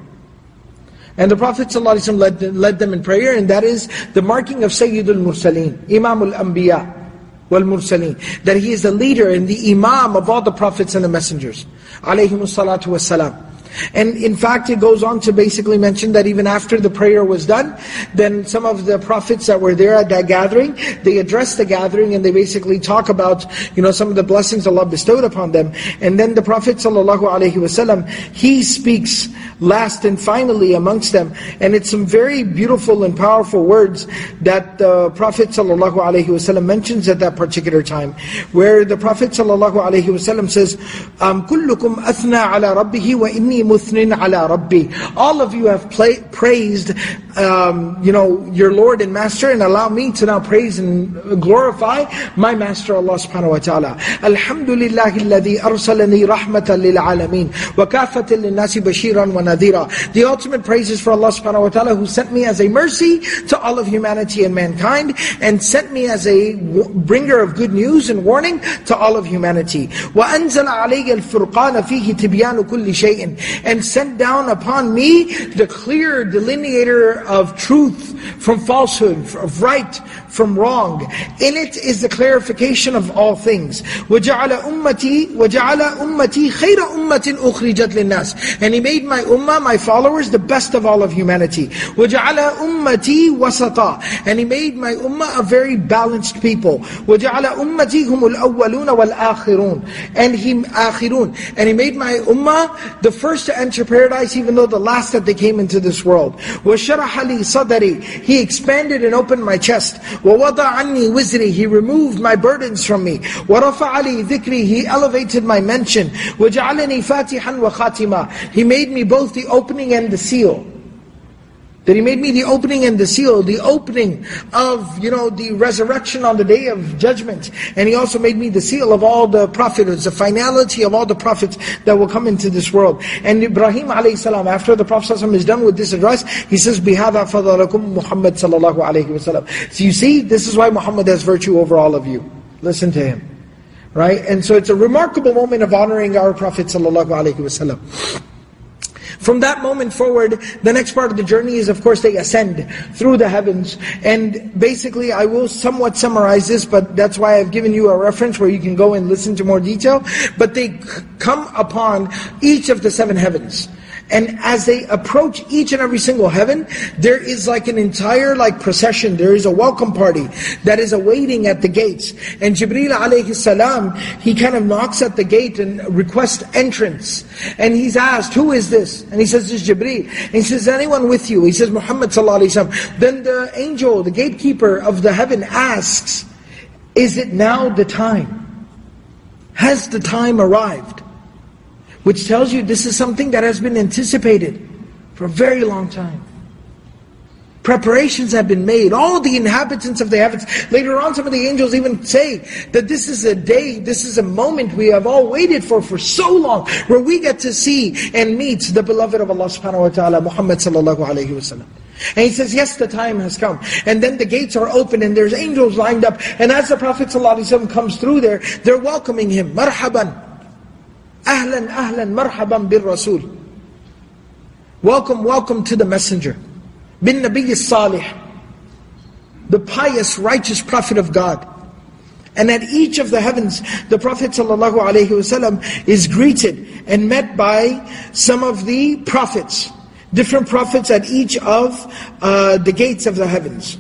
And the Prophet ﷺ led, led them in prayer and that is the marking of Sayyidul Mursaleen, Imam al-Anbiya wal Mursaleen. That he is the leader and the Imam of all the prophets and the messengers. Alayhimus salatu wassalam. And in fact, it goes on to basically mention that even after the prayer was done, then some of the prophets that were there at that gathering, they address the gathering and they basically talk about, you know, some of the blessings Allah bestowed upon them. And then the Prophet ﷺ, he speaks last and finally amongst them. And it's some very beautiful and powerful words that the Prophet ﷺ mentions at that particular time. Where the Prophet ﷺ says, um, كُلُّكُمْ أَثْنَى عَلَى رَبِّهِ وَإِنِّي مُثْنٍ عَلَى رَبِّي All of you have praised um, you know, your Lord and Master and allow me to now praise and glorify my Master Allah subhanahu wa ta'ala. Alhamdulillah alladhi arsalani rahmatan lil alameen wa kafatan lil nasi bashiran wa nadhira. The ultimate praise is for Allah subhanahu wa ta'ala who sent me as a mercy to all of humanity and mankind and sent me as a bringer of good news and warning to all of humanity. وَأَنزَلَ عَلَيَّ الْفُرْقَانَ فِيهِ تِبْيَانُ كُلِّ شَيْءٍ And sent down upon me the clear delineator of truth from falsehood, of right from wrong. In it is the clarification of all things. وَجَعَلَ أُمَّتِي وَجَعَلَ أُمَّتِي خَيْرَ أُمَّةٍ أُخْرِجَتْ لِلنَّاسِ And He made my ummah, my followers, the best of all of humanity. وَجَعَلَ أُمَّتِي وَسَطًا And He made my ummah a very balanced people. وَجَعَلَ أُمَّتِي هُمُ الْأَوَّلُونَ وَالْآخِرُونَ And He آخِرُون And He made my ummah the first to enter paradise even though the last that they came into this world. وَشَرَحَ لِي صَدَرِي He expanded and opened my chest. وَوَضَعَ عَنِّي وِزْرِي He removed my burdens from me. وَرَفَعَ لِي ذِكْرِي He elevated my mention. وَجَعَلَنِي فَاتِحًا وَخَاتِمًا He made me both the opening and the seal. That He made me the opening and the seal, the opening of, you know, the resurrection on the day of judgment. And He also made me the seal of all the prophets, the finality of all the prophets that will come into this world. And Ibrahim a.s., after the Prophet is done with this address, he says, بِهَذَا فَضَلَكُمْ Muhammad sallallahu alayhi wasallam. So you see, this is why Muhammad has virtue over all of you. Listen to him. Right? And so it's a remarkable moment of honoring our Prophet sallallahu alayhi wasallam. From that moment forward, the next part of the journey is of course they ascend through the heavens. And basically I will somewhat summarize this, but that's why I've given you a reference where you can go and listen to more detail. But they come upon each of the seven heavens. And as they approach each and every single heaven, there is like an entire like procession, there is a welcome party that is awaiting at the gates. And Jibril alayhi salam, he kind of knocks at the gate and requests entrance. And he's asked, who is this? And he says, this is Jibreel. And he says, anyone with you? He says, Muhammad sallallahu alayhi. Then the angel, the gatekeeper of the heaven asks, is it now the time? Has the time arrived? Which tells you this is something that has been anticipated for a very long time. Preparations have been made. All the inhabitants of the heavens. Later on, some of the angels even say that this is a day, this is a moment we have all waited for for so long, where we get to see and meet the beloved of Allah subhanahu wa ta'ala, Muhammad sallallahu alayhi wa And he says, yes, the time has come. And then the gates are open and there's angels lined up. And as the Prophet comes through there, they're welcoming him. Marhaban. Ahlan, ahlan, marhaban bir Rasul. Welcome, welcome to the messenger. Bin Nabi Salih. The pious, righteous prophet of God. And at each of the heavens, the Prophet ﷺ is greeted and met by some of the prophets. Different prophets at each of uh, the gates of the heavens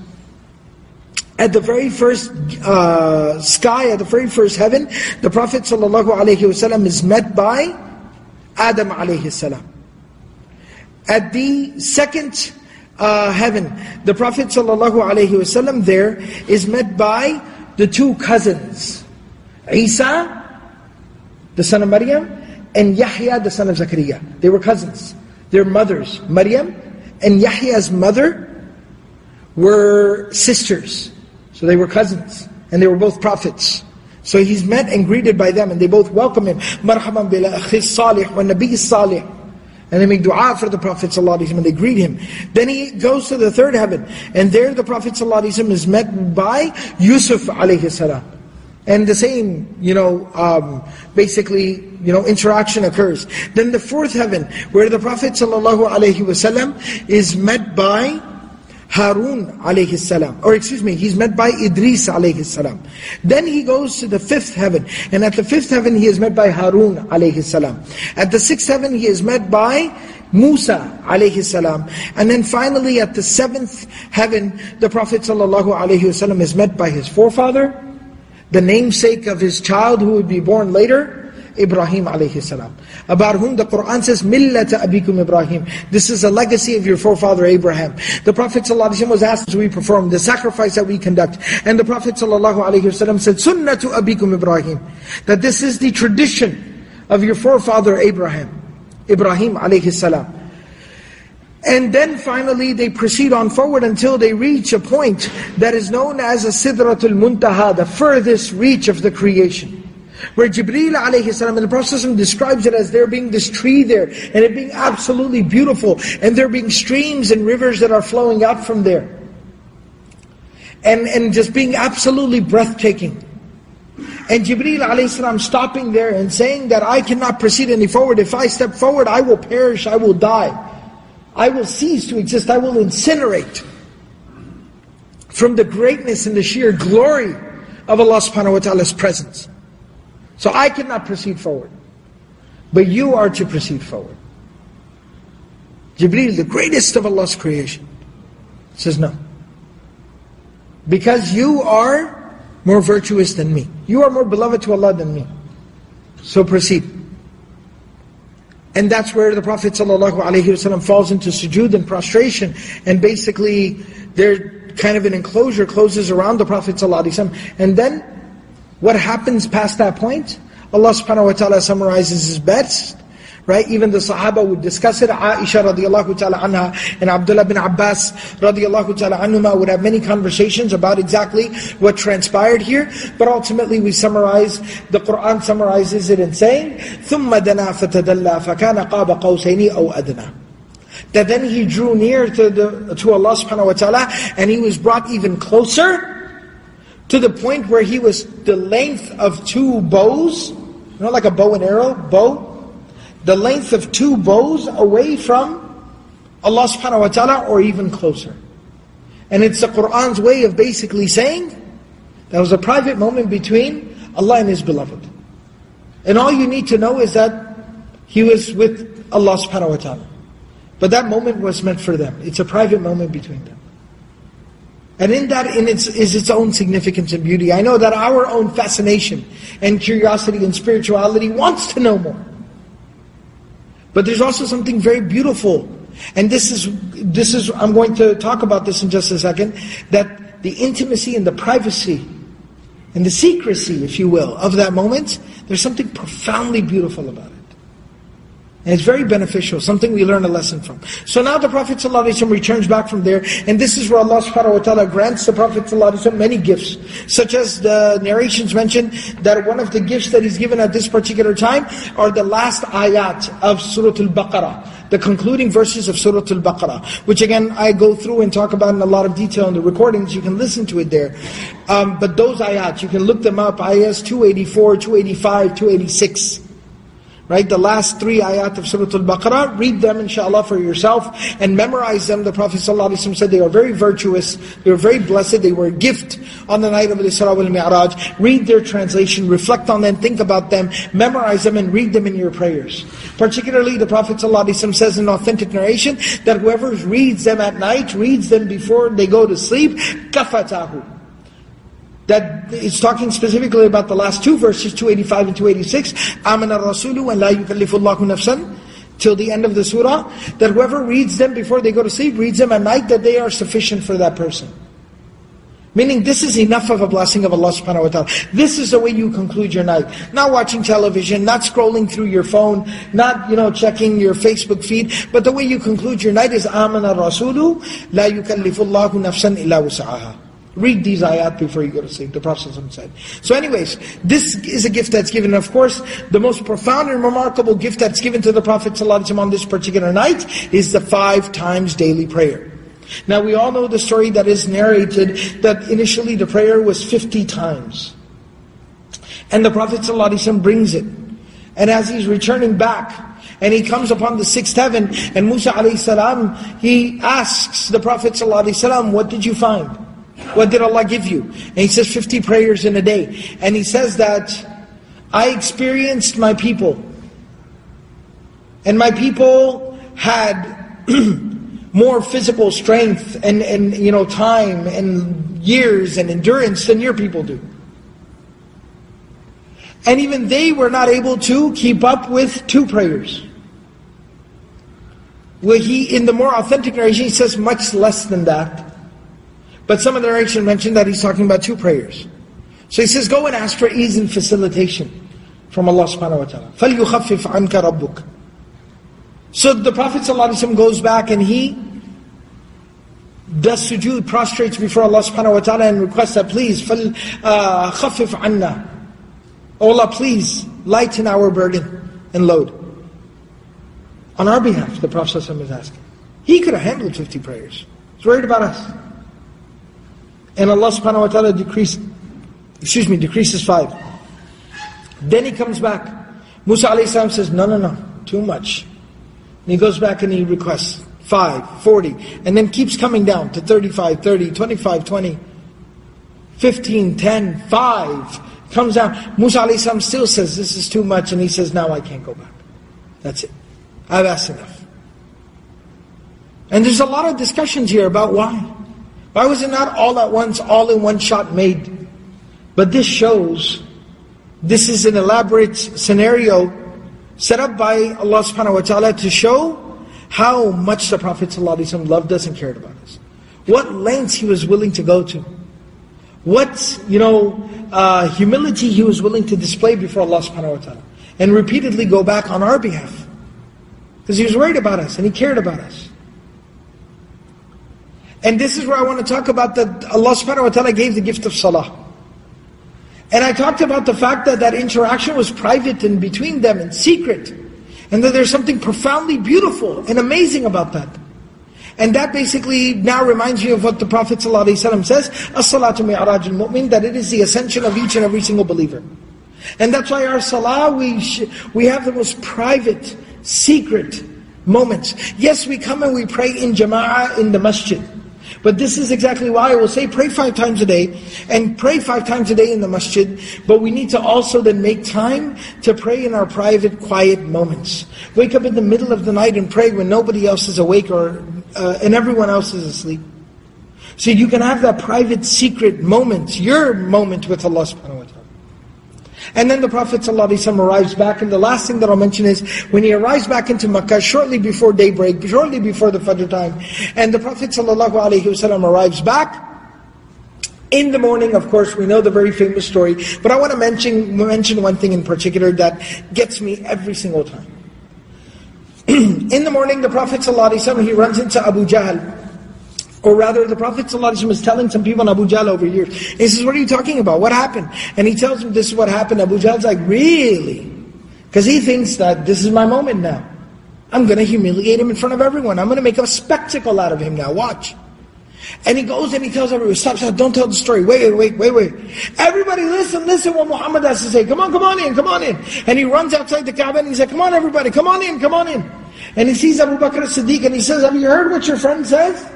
at the very first uh, sky, at the very first heaven, the Prophet ﷺ is met by Adam alayhi salam. At the second uh, heaven, the Prophet ﷺ there is met by the two cousins, Isa, the son of Maryam, and Yahya, the son of Zakaria. They were cousins. Their mothers, Maryam and Yahya's mother, were sisters. So they were cousins, and they were both prophets. So he's met and greeted by them, and they both welcome him. Marhaban bil akhis salih wa nabi salih. And they make dua for the Prophet ﷺ and they greet him. Then he goes to the third heaven. And there the Prophet ﷺ is met by Yusuf alayhi salam. And the same, you know, um, basically, you know, interaction occurs. Then the fourth heaven, where the Prophet ﷺ is met by Harun alayhi salam. Or excuse me, he's met by Idris alayhi salam. Then he goes to the fifth heaven. And at the fifth heaven he is met by Harun alayhi salam. At the sixth heaven he is met by Musa alayhi salam. And then finally at the seventh heaven, the Prophet sallallahu alayhi wasallam is met by his forefather, the namesake of his child who would be born later, Ibrahim alayhi salam. About whom the Quran says, Millata abikum Ibrahim. This is a legacy of your forefather Abraham. The Prophet ﷺ was asked to we perform, the sacrifice that we conduct. And the Prophet ﷺ said, Sunnatu abikum Ibrahim. That this is the tradition of your forefather Abraham. Ibrahim alayhi salam. And then finally they proceed on forward until they reach a point that is known as a Sidratul Muntaha, the furthest reach of the creation. Where Jibreel alayhi salam, and the Prophet describes it as there being this tree there, and it being absolutely beautiful, and there being streams and rivers that are flowing out from there. And, and just being absolutely breathtaking. And Jibreel alayhi salam stopping there and saying that I cannot proceed any forward. If I step forward, I will perish, I will die. I will cease to exist, I will incinerate. From the greatness and the sheer glory of Allah subhanahu wa ta'ala's presence. So I cannot proceed forward. But you are to proceed forward. Jibreel, the greatest of Allah's creation, says no. Because you are more virtuous than me. You are more beloved to Allah than me. So proceed. And that's where the Prophet ﷺ falls into sujood and prostration. And basically, there kind of an enclosure closes around the Prophet ﷺ. And then what happens past that point? Allah subhanahu wa ta'ala summarizes his best. Right? Even the Sahaba would discuss it. Aisha radiallahu ta'ala anha and Abdullah bin Abbas radiallahu ta'ala anhuma would have many conversations about exactly what transpired here. But ultimately we summarize, the Quran summarizes it in saying, ثُمَّ دَنَا فَتَدَلَّى فَكَانَ قَابَ قَوْسَيْنِ أَوْ أَدْنَى that then he drew near to, the, to Allah subhanahu wa ta'ala and he was brought even closer to the point where he was the length of two bows, you know, like a bow and arrow, bow, the length of two bows away from Allah subhanahu wa ta'ala or even closer. And it's the Qur'an's way of basically saying that was a private moment between Allah and His beloved. And all you need to know is that he was with Allah subhanahu wa ta'ala. But that moment was meant for them. It's a private moment between them. And in that in its, is its own significance and beauty. I know that our own fascination and curiosity and spirituality wants to know more. But there's also something very beautiful. And this is, this is, I'm going to talk about this in just a second, that the intimacy and the privacy and the secrecy, if you will, of that moment, there's something profoundly beautiful about it. And it's very beneficial, something we learn a lesson from. So now the Prophet ﷺ returns back from there, and this is where Allah subhanahu wa ta'ala grants the Prophet ﷺ many gifts. Such as the narrations mentioned that one of the gifts that he's given at this particular time are the last ayat of Surah Al-Baqarah. The concluding verses of Surah Al-Baqarah. Which again, I go through and talk about in a lot of detail in the recordings, you can listen to it there. Um, but those ayat, you can look them up, ayahs 284, 285, 286 right? The last three ayat of Surah Al-Baqarah, read them inshallah for yourself and memorize them. The Prophet ﷺ said they are very virtuous, they are very blessed, they were a gift on the night of the Isra wal Mi'raj. Read their translation, reflect on them, think about them, memorize them and read them in your prayers. Particularly the Prophet ﷺ says in authentic narration that whoever reads them at night, reads them before they go to sleep, kafatahu that it's talking specifically about the last two verses, 285 and 286. Amana Rasulu and La yukallifullahu nafsan till the end of the surah, that whoever reads them before they go to sleep, reads them at night, that they are sufficient for that person. Meaning this is enough of a blessing of Allah subhanahu wa ta'ala. This is the way you conclude your night. Not watching television, not scrolling through your phone, not you know checking your Facebook feed, but the way you conclude your night is Amana Rasulu, La yukallifullahu nafsan illa wus'aha. Read these ayat before you go to sleep, the Prophet said. So anyways, this is a gift that's given. Of course, the most profound and remarkable gift that's given to the Prophet ﷺ on this particular night is the five times daily prayer. Now we all know the story that is narrated that initially the prayer was 50 times. And the Prophet ﷺ brings it. And as he's returning back, And he comes upon the sixth heaven, and Musa alayhi salam, he asks the Prophet ﷺ, what did you find? What did Allah give you? And he says 50 prayers in a day. And he says that, I experienced my people. And my people had more physical strength and, and you know time and years and endurance than your people do. And even they were not able to keep up with two prayers. Where he, in the more authentic narration, he says much less than that. But some of the narration mentioned that he's talking about two prayers. So he says, go and ask for ease and facilitation from Allah subhanahu wa ta'ala. فَلْيُخَفِّفْ عَنْكَ رَبُّكَ So the Prophet ﷺ goes back and he does sujood, prostrates before Allah subhanahu wa ta'ala and requests that please, فَلْخَفِّفْ عَنَّا Oh Allah, please lighten our burden and load. On our behalf, the Prophet ﷺ is asking. He could have handled 50 prayers. He's worried about us. And Allah subhanahu wa ta'ala decreased, excuse me, decreases five. Then he comes back. Musa alayhi salam says, no, no, no, too much. And he goes back and he requests 5, 40, and then keeps coming down to 35, 30, 25, 20, 15, 10, 5 comes down. Musa salam still says, this is too much, and he says, now I can't go back. That's it. I've asked enough. And there's a lot of discussions here about why. Why was it not all at once, all in one shot made? But this shows, this is an elaborate scenario set up by Allah subhanahu wa ta'ala to show how much the Prophet loved us and cared about us. What lengths he was willing to go to. What, you know, uh, humility he was willing to display before Allah subhanahu wa ta'ala. And repeatedly go back on our behalf. Because he was worried about us and he cared about us. And this is where I want to talk about that Allah subhanahu wa ta'ala gave the gift of salah. And I talked about the fact that that interaction was private and between them and secret. And that there's something profoundly beautiful and amazing about that. And that basically now reminds you of what the Prophet ﷺ says, As-salatu mi'raj al-mu'min, that it is the ascension of each and every single believer. And that's why our salah, we, we have the most private, secret moments. Yes, we come and we pray in jama'ah in the masjid. But this is exactly why I will say pray five times a day and pray five times a day in the masjid. But we need to also then make time to pray in our private, quiet moments. Wake up in the middle of the night and pray when nobody else is awake or uh, and everyone else is asleep. So you can have that private, secret moment, your moment with Allah subhanahu wa ta'ala. And then the Prophet ﷺ arrives back, and the last thing that I'll mention is, when he arrives back into Makkah, shortly before daybreak, shortly before the Fajr time, and the Prophet ﷺ arrives back, in the morning, of course, we know the very famous story, but I want to mention, mention one thing in particular that gets me every single time. in the morning, the Prophet ﷺ, he runs into Abu Jahl, or rather, the Prophet ﷺ is telling some people in Abu Jahl over here. He says, what are you talking about? What happened? And he tells him, this is what happened. Abu Jahl's like, really? Because he thinks that this is my moment now. I'm going to humiliate him in front of everyone. I'm going to make a spectacle out of him now. Watch. And he goes and he tells everyone, stop, stop, don't tell the story. Wait, wait, wait, wait. Everybody listen, listen what Muhammad has to say. Come on, come on in, come on in. And he runs outside the Kaaba and he said, come on everybody, come on in, come on in. And he sees Abu Bakr as-Siddiq and he says, have you heard what your friend says?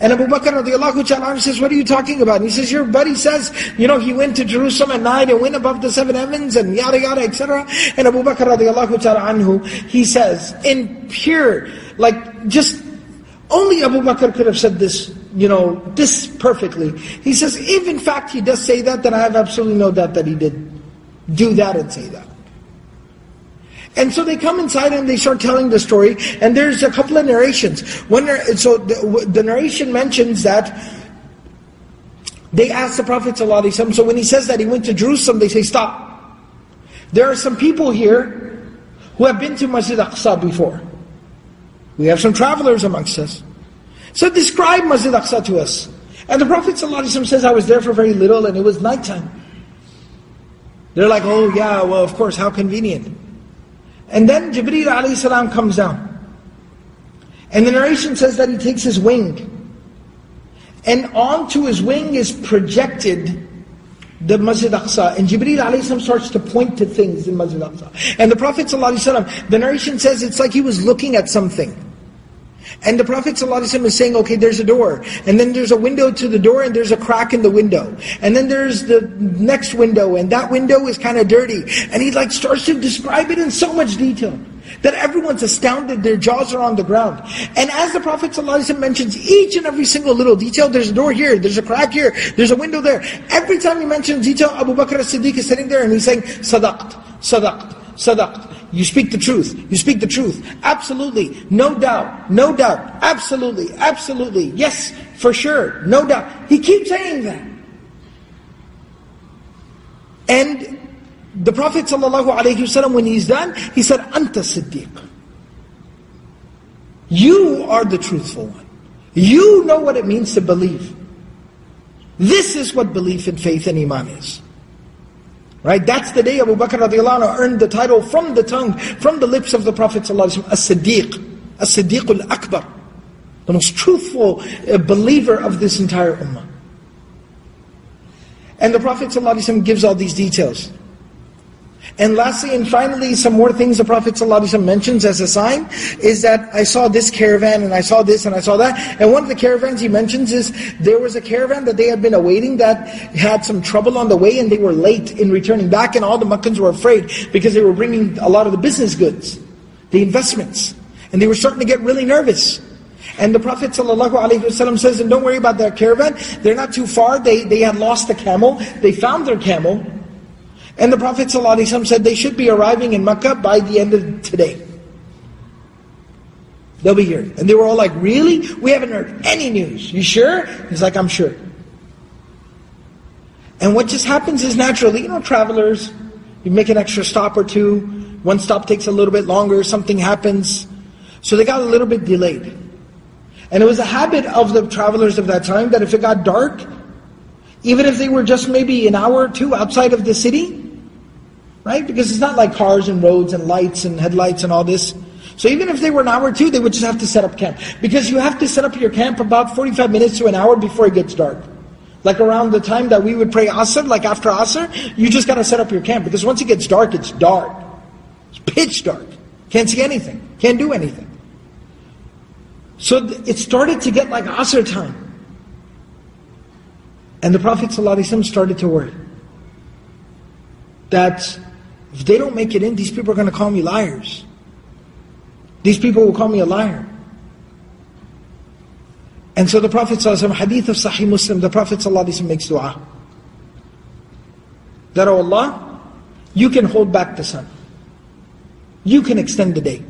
And Abu Bakr radiallahu ta'ala says, what are you talking about? And he says, your buddy says, you know, he went to Jerusalem at night and went above the seven heavens and yada yada, etc. And Abu Bakr radiallahu ta'ala anhu, he says, in pure, like just, only Abu Bakr could have said this, you know, this perfectly. He says, if in fact he does say that, then I have absolutely no doubt that he did do that and say that. And so they come inside and they start telling the story, and there's a couple of narrations. One, so the, the narration mentions that they asked the Prophet ﷺ, so when he says that he went to Jerusalem, they say, stop. There are some people here who have been to Masjid Aqsa before. We have some travelers amongst us. So describe Masjid Aqsa to us. And the Prophet ﷺ says, I was there for very little and it was nighttime. They're like, oh yeah, well of course, how convenient. And then Jibreel alayhi salam comes down. And the narration says that he takes his wing. And onto his wing is projected the Masjid Aqsa, and Jibreel alayhi salam starts to point to things in Masjid Aqsa. And the Prophet alayhi ﷺ, the narration says it's like he was looking at something. And the Prophet ﷺ is saying, okay, there's a door. And then there's a window to the door and there's a crack in the window. And then there's the next window and that window is kind of dirty. And he like starts to describe it in so much detail that everyone's astounded, their jaws are on the ground. And as the Prophet ﷺ mentions each and every single little detail, there's a door here, there's a crack here, there's a window there. Every time he mentions detail, Abu Bakr as-Siddiq is sitting there and he's saying, Sadaqt, Sadaqt, Sadaqt. You speak the truth. You speak the truth. Absolutely. No doubt. No doubt. Absolutely. Absolutely. Yes, for sure. No doubt. He keeps saying that. And the Prophet ﷺ, when he's done, he said, Anta Siddiq. You are the truthful one. You know what it means to believe. This is what belief in faith and iman is. Right? That's the day Abu Bakr radiallahu anhu earned the title from the tongue, from the lips of the Prophet ﷺ, as-Siddiq, as-Siddiq al-Akbar. The most truthful uh, believer of this entire ummah. And the Prophet gives all these details. And lastly and finally, some more things the Prophet ﷺ mentions as a sign is that I saw this caravan and I saw this and I saw that. And one of the caravans he mentions is there was a caravan that they had been awaiting that had some trouble on the way and they were late in returning back and all the Makkans were afraid because they were bringing a lot of the business goods, the investments. And they were starting to get really nervous. And the Prophet ﷺ says, and don't worry about their caravan, they're not too far, they, they had lost the camel, they found their camel, and the Prophet ﷺ said they should be arriving in Mecca by the end of today. They'll be here. And they were all like, really? We haven't heard any news. You sure? He's like, I'm sure. And what just happens is naturally, you know, travelers, you make an extra stop or two, one stop takes a little bit longer, something happens. So they got a little bit delayed. And it was a habit of the travelers of that time that if it got dark, even if they were just maybe an hour or two outside of the city, right? Because it's not like cars and roads and lights and headlights and all this. So even if they were an hour or two, they would just have to set up camp. Because you have to set up your camp about 45 minutes to an hour before it gets dark. Like around the time that we would pray Asr, like after Asr, you just got to set up your camp. Because once it gets dark, it's dark. It's pitch dark. Can't see anything. Can't do anything. So it started to get like Asr time. And the Prophet ﷺ started to worry. That if they don't make it in, these people are going to call me liars. These people will call me a liar. And so the Prophet ﷺ, hadith of Sahih Muslim, the Prophet ﷺ makes dua. That, oh Allah, you can hold back the sun. You can extend the day.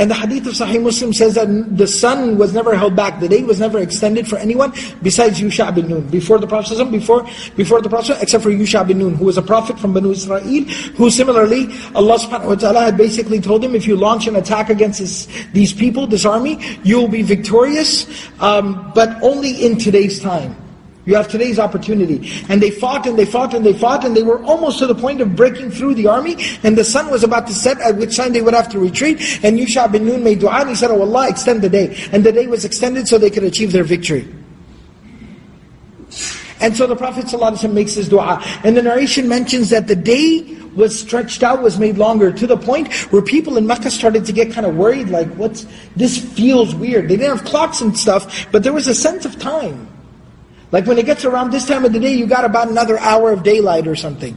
And the hadith of Sahih Muslim says that the sun was never held back, the day was never extended for anyone besides Yusha bin Nun. Before the Prophet before, before the Prophet, except for Yusha bin Nun, who was a prophet from Banu Israel, who similarly, Allah subhanahu wa ta'ala had basically told him, if you launch an attack against this, these people, this army, you'll be victorious, um, but only in today's time. You have today's opportunity. And they fought and they fought and they fought and they were almost to the point of breaking through the army and the sun was about to set at which time they would have to retreat. And Yusha bin Nun made dua and he said, Oh Allah, extend the day. And the day was extended so they could achieve their victory. And so the Prophet ﷺ makes his dua. And the narration mentions that the day was stretched out, was made longer, to the point where people in Mecca started to get kind of worried, like, what's, this feels weird. They didn't have clocks and stuff, but there was a sense of time. Like when it gets around this time of the day, you got about another hour of daylight or something.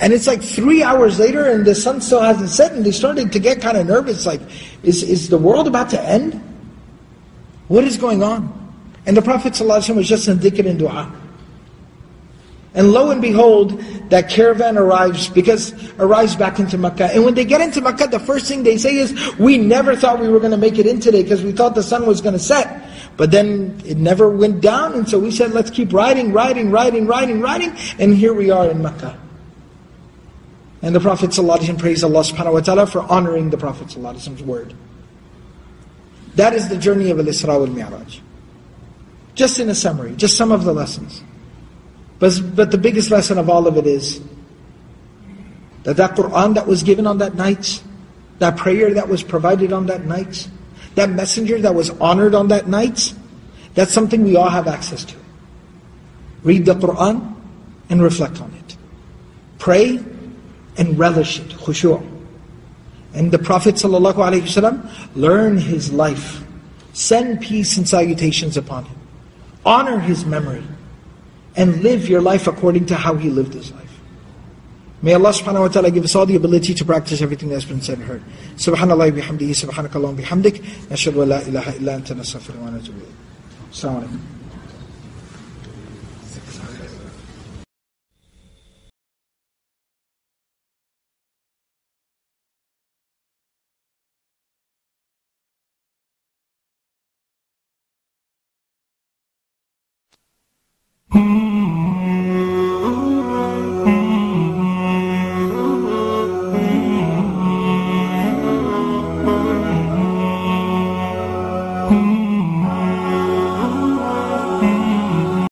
And it's like three hours later and the sun still hasn't set and they started to get kind of nervous like, is, is the world about to end? What is going on? And the Prophet ﷺ was just in dhikr and dua. And lo and behold, that caravan arrives because arrives back into Makkah. And when they get into Makkah, the first thing they say is, we never thought we were going to make it in today because we thought the sun was going to set. But then it never went down, and so we said, let's keep riding, riding, riding, riding, riding, and here we are in Mecca. And the Prophet ﷺ praised Allah subhanahu wa ta'ala for honoring the Prophet ﷺ's word. That is the journey of Al-Isra wal-Mi'raj. Just in a summary, just some of the lessons. But, but the biggest lesson of all of it is that that Qur'an that was given on that night, that prayer that was provided on that night, that messenger that was honored on that night, that's something we all have access to. Read the Quran, and reflect on it. Pray and relish it, khushu'. And the Prophet ﷺ, learn his life. Send peace and salutations upon him. Honor his memory. And live your life according to how he lived his life. May Allah subhanahu wa ta'ala give us all the ability to practice everything that's been said and heard. Subhanallah bihamdihi, subhanakallah bihamdik, nashadu wa la ilaha illa anta nastaghfiruka wa natubu. Assalamu alaikum.